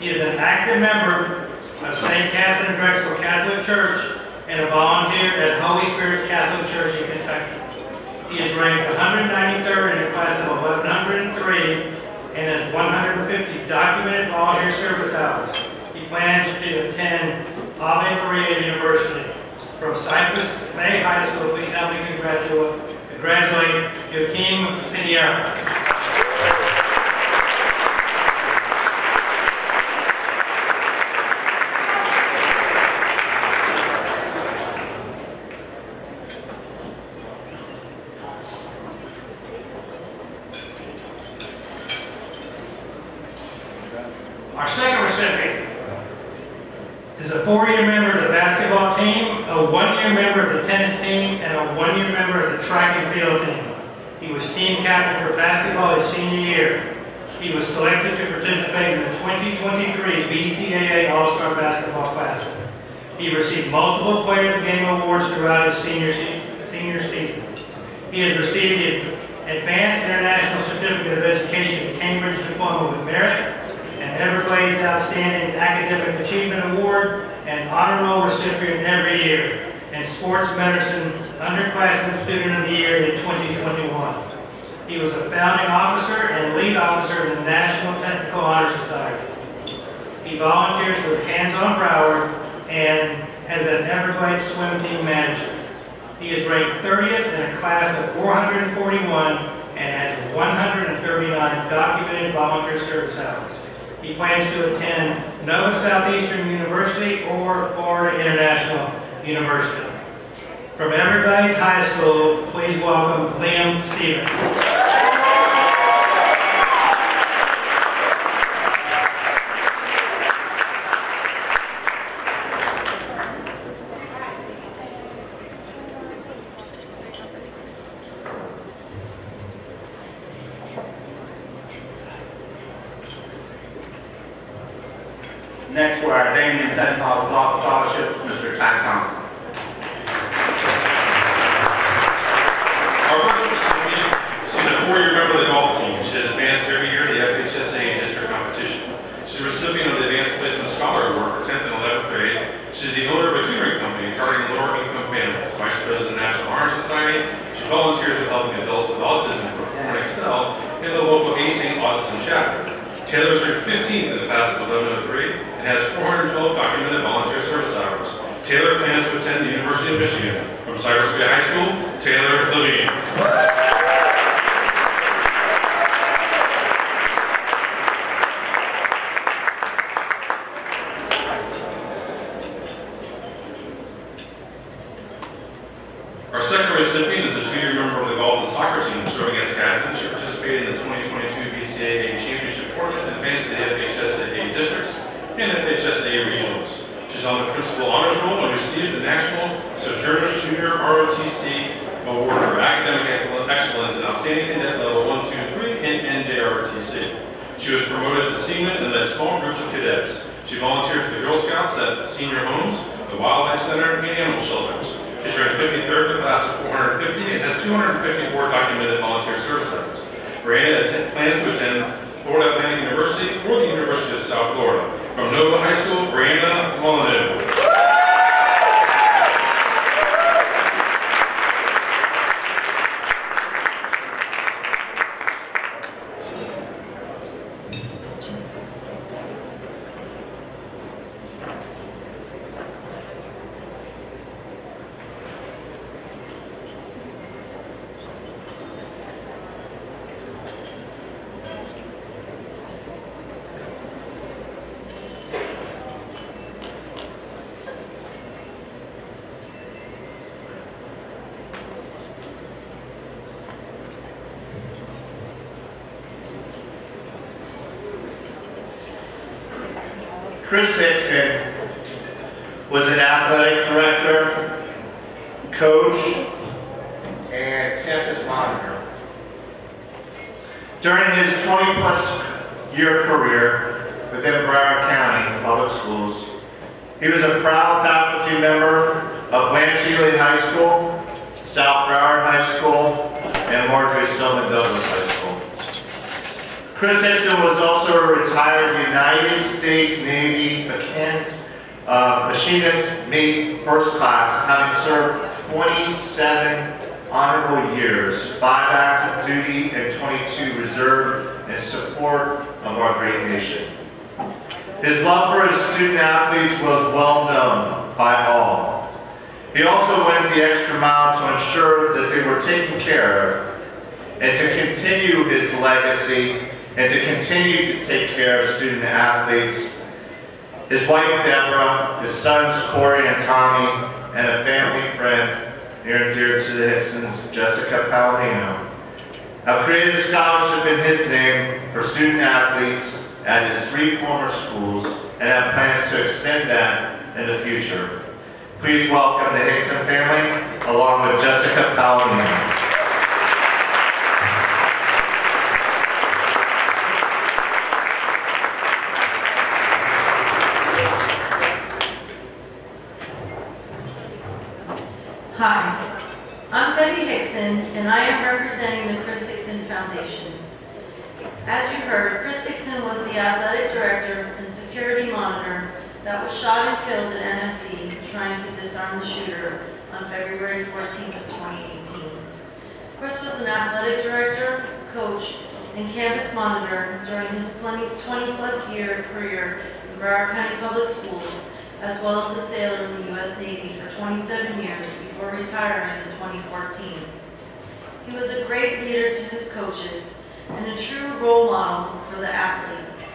He is an active member of St. Katharine Drexel Catholic Church and a volunteer at Holy Spirit Catholic Church in Kentucky. He is ranked 193rd in a class of 1103 and has 150 documented volunteer service hours. He plans to attend Ave Maria University. From Cypress Bay High School, please help me congratulate, congratulate Joaquim Pinheiro. Our second recipient is a four-year member of the basketball team, a one-year member of the tennis team, and a one-year member of the track and field team. He was team captain for basketball his senior year. He was selected to participate in the 2023 BCAA All-Star Basketball Classic. He Player of the Game awards throughout his senior, senior season. He has received the Advanced International Certificate of Education Cambridge Diploma with Merit, and Everglades Outstanding Academic Achievement Award, and honor roll recipient every year, and Sports Medicine Underclassmen Student of the Year in 2021. He was a founding officer and lead officer of the National Technical Honor Society. He volunteers with Hands on Broward and as an Everglades swim team manager. He is ranked 30th in a class of 441 and has 139 documented volunteer service hours. He plans to attend Nova Southeastern University or Florida International University. From Everglades High School, please welcome Liam Stevens. Next, for our Damien Petticoat Block Scholarships, Mr. Ty Thompson. Our first she's a four-year member of the golf team. She has advanced every year in the FHSA district competition. She's a recipient of the Advanced Placement Scholar Award for 10th and 11th grade. She's the owner of a tutoring company targeting lower income families, vice president of the National Honor Society. She volunteers with helping adults with autism perform and excel in the local ACEing Autism chapter. Taylor is ranked 15th in the class of 1103 and has 412 documented volunteer service hours. Taylor plans to attend the University of Michigan. From Cypress Bay High School, Taylor Levine. Have created a scholarship in his name for student athletes at his three former schools and have plans to extend that in the future. Please welcome the Hixon family along with Jessica Palomino. Hi, I'm Debbie Hixon, and I am representing the Chris Hixon Foundation. As you heard, Chris Hixon was the athletic director and security monitor that was shot and killed in MSD trying to disarm the shooter on February 14th of 2018. Chris was an athletic director, coach, and campus monitor during his 20-plus year career in Broward County Public Schools, as well as a sailor in the U.S. Navy for 27 years before retiring in 2014. He was a great leader to his coaches and a true role model for the athletes.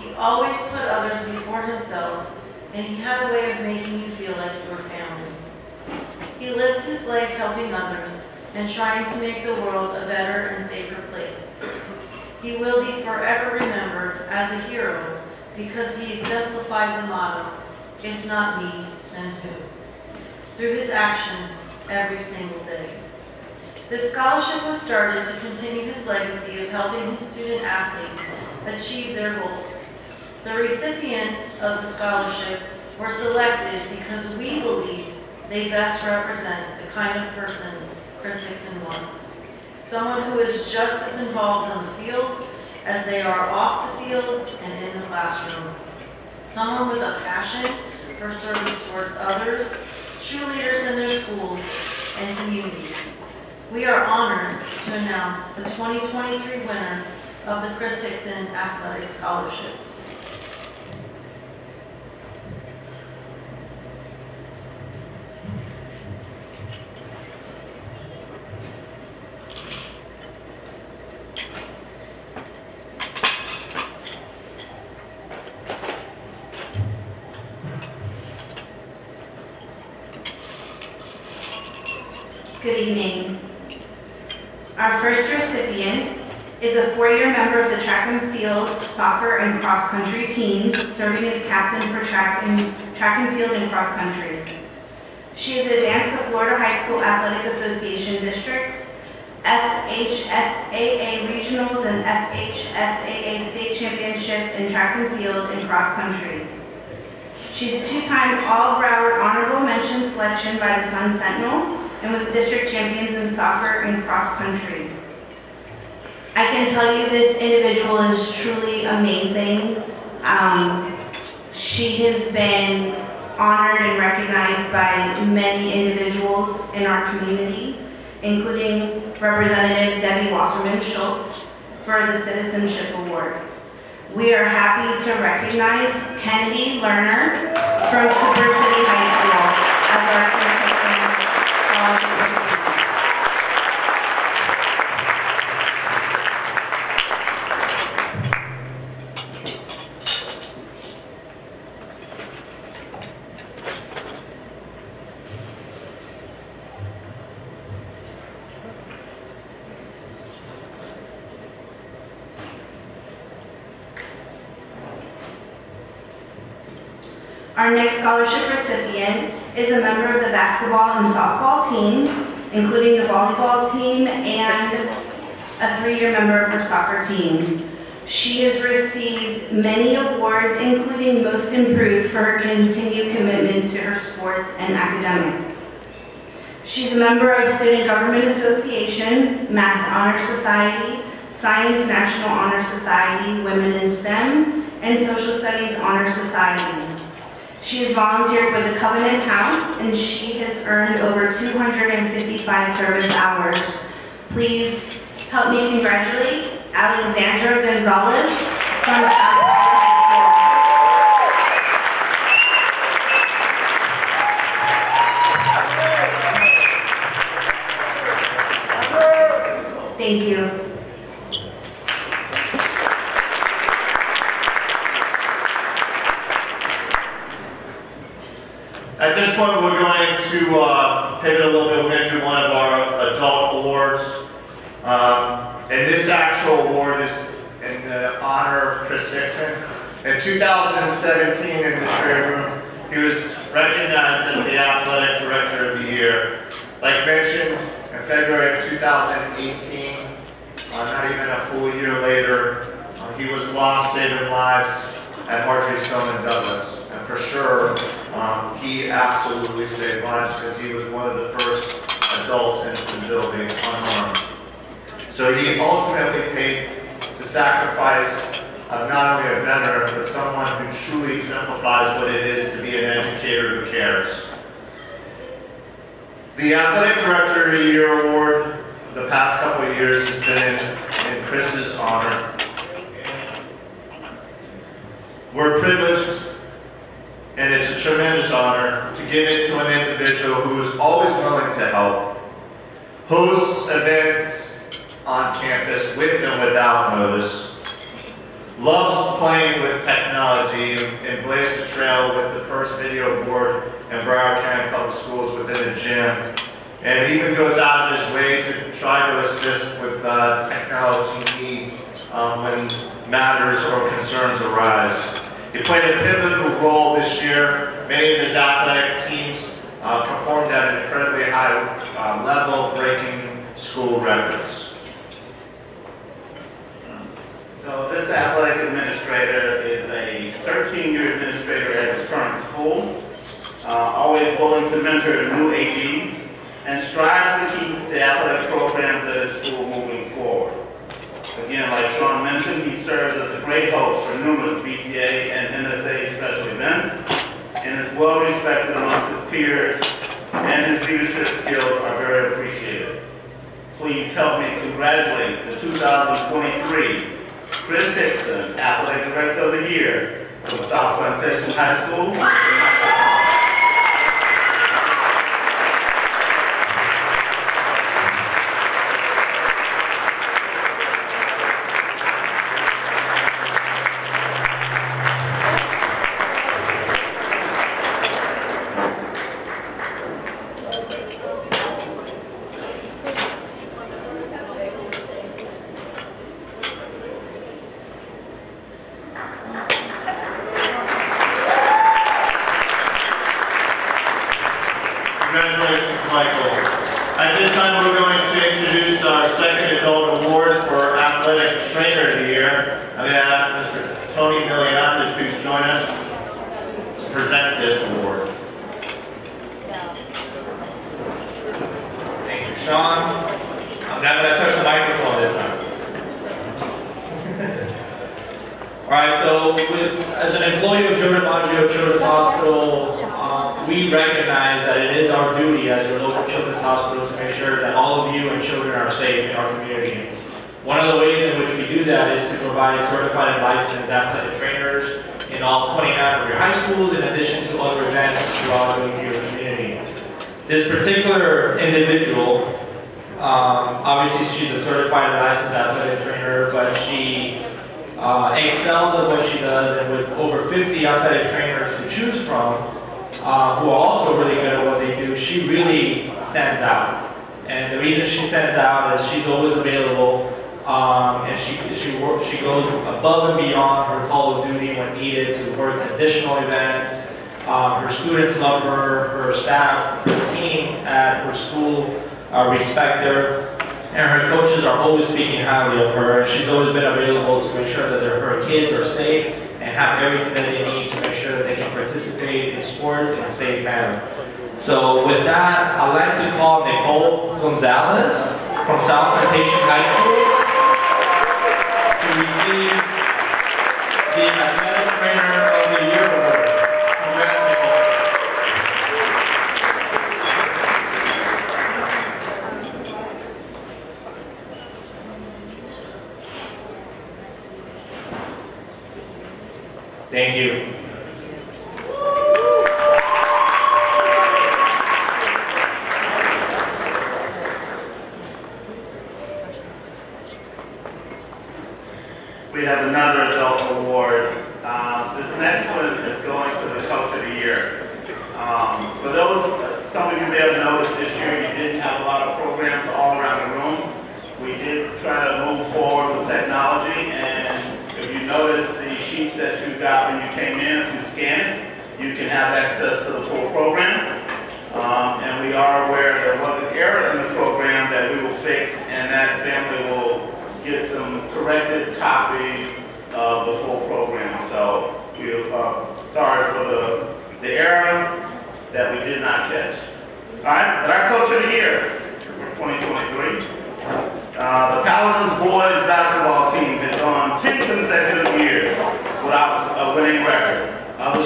He always put others before himself, and he had a way of making you feel like you were family. He lived his life helping others and trying to make the world a better and safer place. He will be forever remembered as a hero because he exemplified the motto, if not me, then who? Through his actions every single day. This scholarship was started to continue his legacy of helping his student athletes achieve their goals. The recipients of the scholarship were selected because we believe they best represent the kind of person Chris Hixon was. Someone who is just as involved on the field as they are off the field and in the classroom. Someone with a passion for service towards others, true leaders in their schools and communities. We are honored to announce the 2023 winners of the Chris Hixon Athletic Scholarship. Good evening. Our first recipient is a four-year member of the track and field, soccer, and cross-country teams, serving as captain for track and, track and field and cross-country. She has advanced to Florida High School Athletic Association districts, FHSAA regionals, and FHSAA state championship in track and field and cross-country. She's a two-time All-Broward Honorable Mention selection by the Sun Sentinel and was district champions in soccer and cross-country. I can tell you this individual is truly amazing. Um, she has been honored and recognized by many individuals in our community, including Representative Debbie Wasserman Schultz for the Citizenship Award. We are happy to recognize Kennedy Lerner from Cooper City High School as our Our next scholarship recipient is a member of the basketball and softball teams, including the volleyball team and a three-year member of her soccer team. She has received many awards, including Most Improved, for her continued commitment to her sports and academics. She's a member of Student Government Association, Math Honor Society, Science National Honor Society, Women in STEM, and Social Studies Honor Society. She has volunteered with the Covenant House, and she has earned over 255 service hours. Please help me congratulate Alexandra Gonzalez from In 2017, in this very room, he was recognized as the Athletic Director of the Year. Like mentioned, in February of 2018, uh, not even a full year later, uh, he was lost saving lives at Marjory Stoneman Douglas. And for sure, um, he absolutely saved lives because he was one of the first adults into the building unarmed. So he ultimately paid the sacrifice of not only a veteran, but someone who truly exemplifies what it is to be an educator who cares. The Athletic Director of the Year Award the past couple of years has been in, in Chris's honor. We're privileged, and it's a tremendous honor to give it to an individual who is always willing to help, hosts events on campus with and without notice, loves playing with technology, and, blazed a trail with the first video board in Broward County Public Schools within a gym, and even goes out of his way to try to assist with uh, technology needs um, when matters or concerns arise. He played a pivotal role this year. Many of his athletic teams uh, performed at an incredibly high uh, level, breaking school records. So this athletic administrator is a 13-year administrator at his current school, uh, always willing to mentor new ADs, and strives to keep the athletic programs at his school moving forward. Again, like Sean mentioned, he serves as a great host for numerous BCAA and MSAA special events, and is well respected amongst his peers, and his leadership skills are very appreciated. Please help me congratulate the 2023 Chris Hixon, athletic director of the year from South Plantation High School.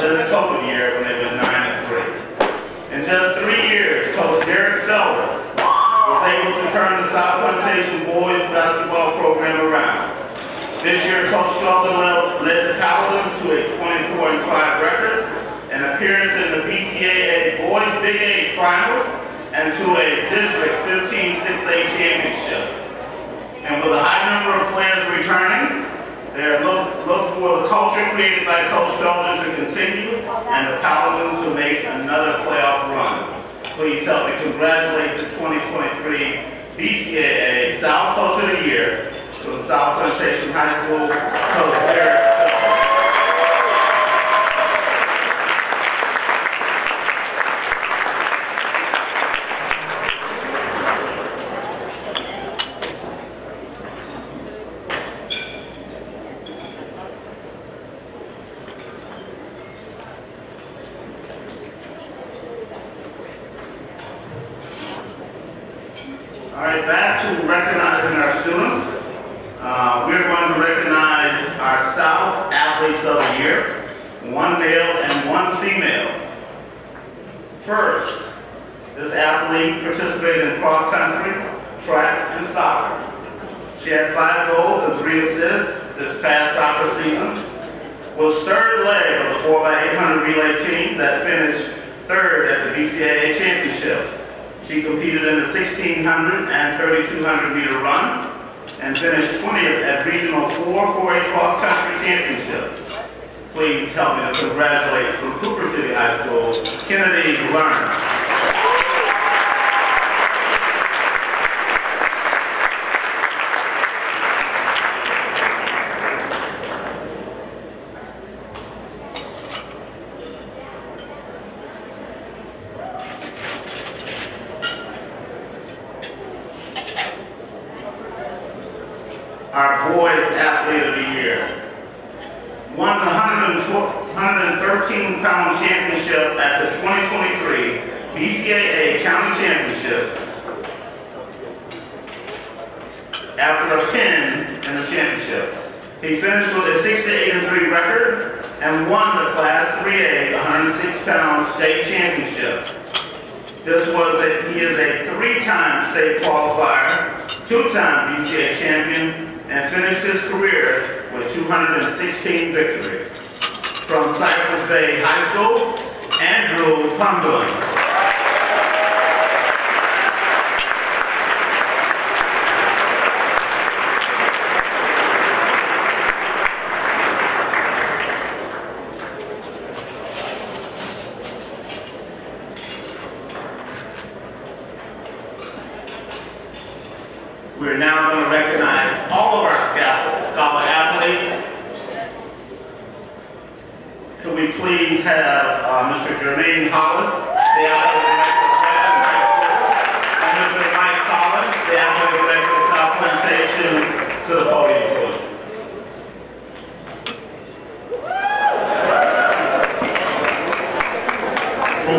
to the COVID year when they was 9 and 3. In just three years, Coach Derek Selwyn was able to turn the South Plantation boys basketball program around. This year, Coach Sheldon led the Paladins to a 24 5 record, an appearance in the BCAA Boys Big Eight Finals, and to a District 15-6A championship. And with a high number of players returning, there look for the culture created by Coach Felder to continue and the Paladins to make another playoff run. Please help me congratulate the 2023 BCAA South Coach of the Year to South Plantation High School, Coach Eric.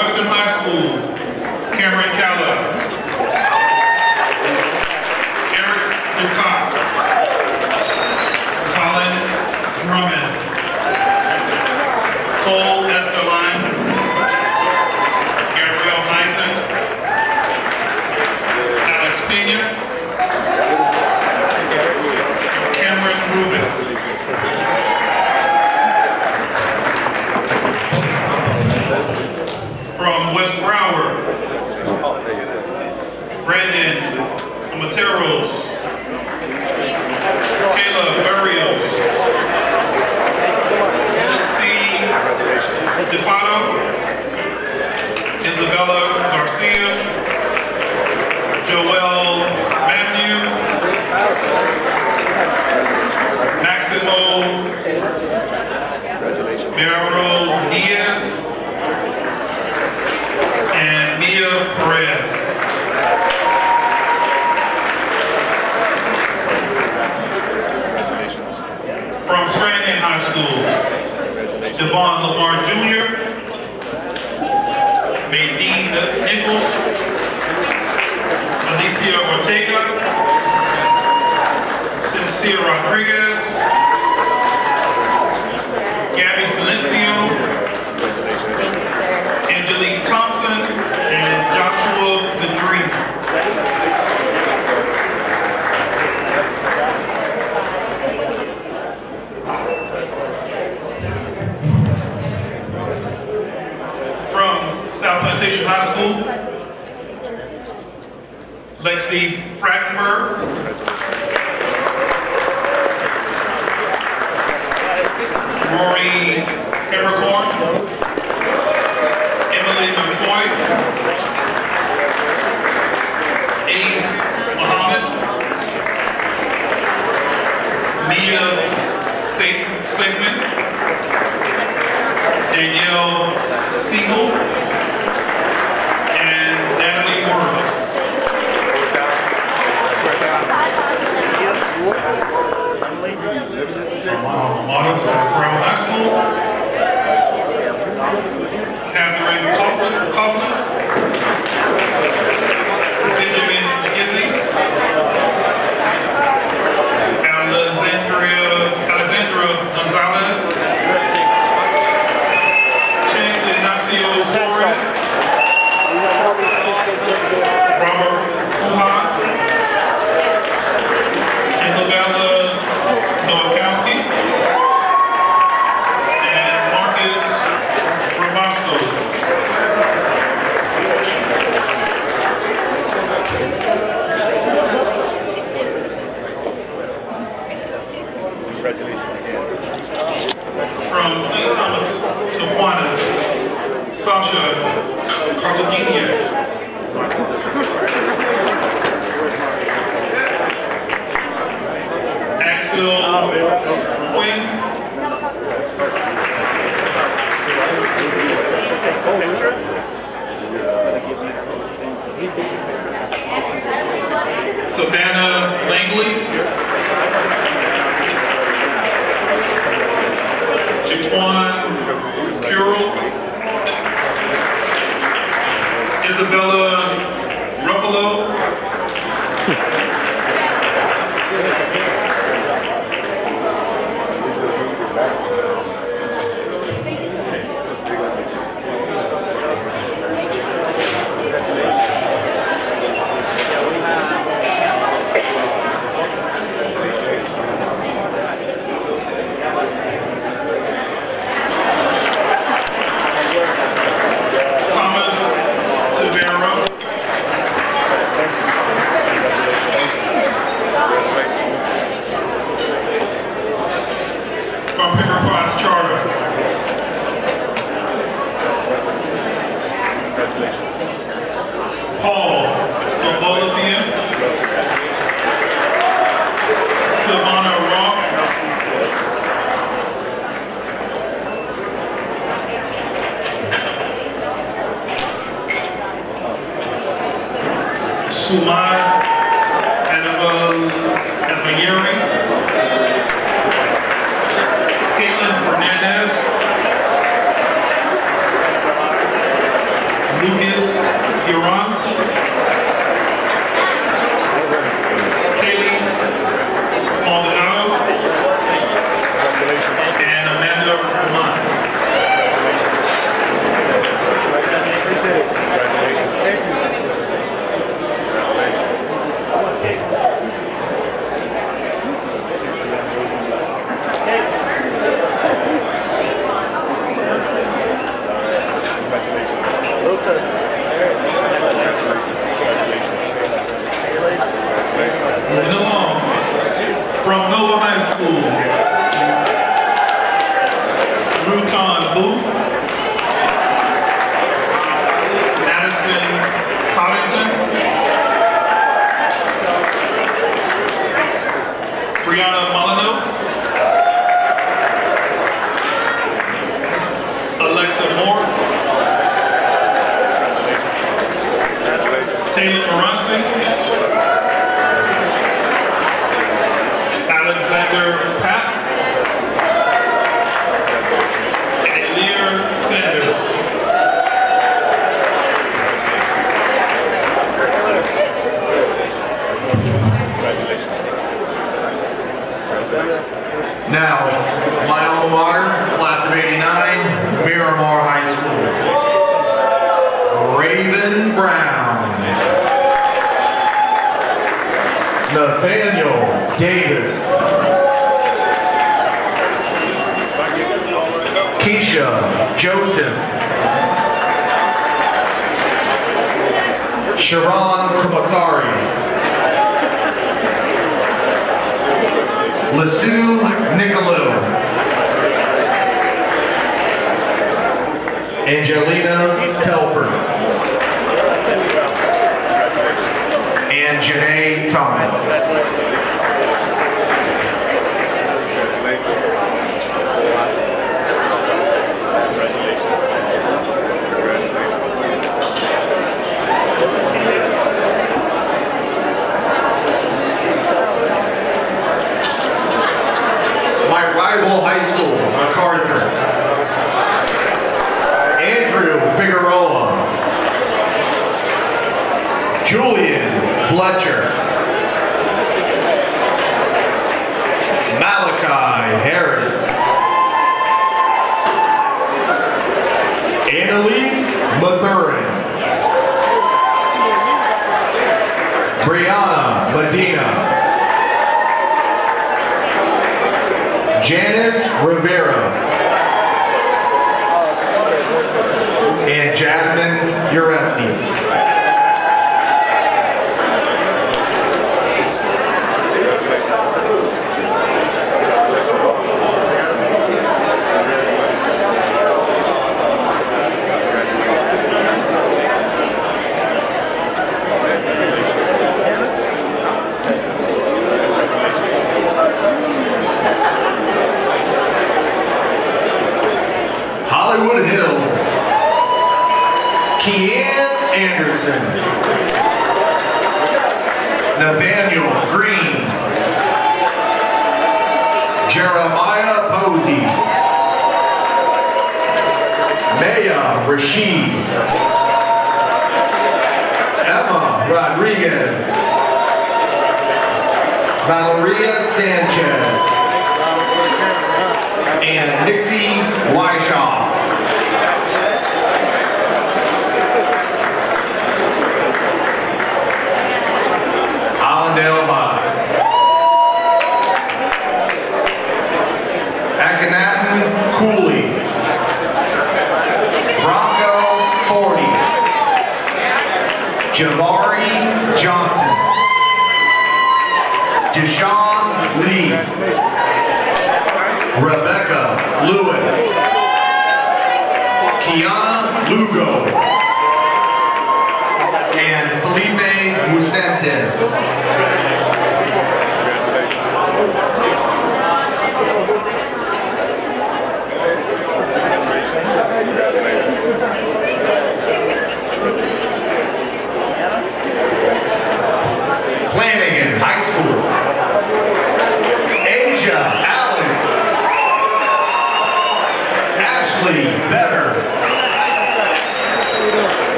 Western High School, Cameron Callow. Joel Matthew, Maximo Merrill Diaz, and Mia Perez. From Stranahan High School, Devon Lamar Jr., Nadine Nichols, Cynthia Ortega, Cynthia Rodriguez, Let's leave Frattenberg Savannah Langley. Jaquan Curl. Isabella Ruffalo. Thomas. My rival high school, MacArthur. Andrew Figueroa. Julian Fletcher. Sanchez.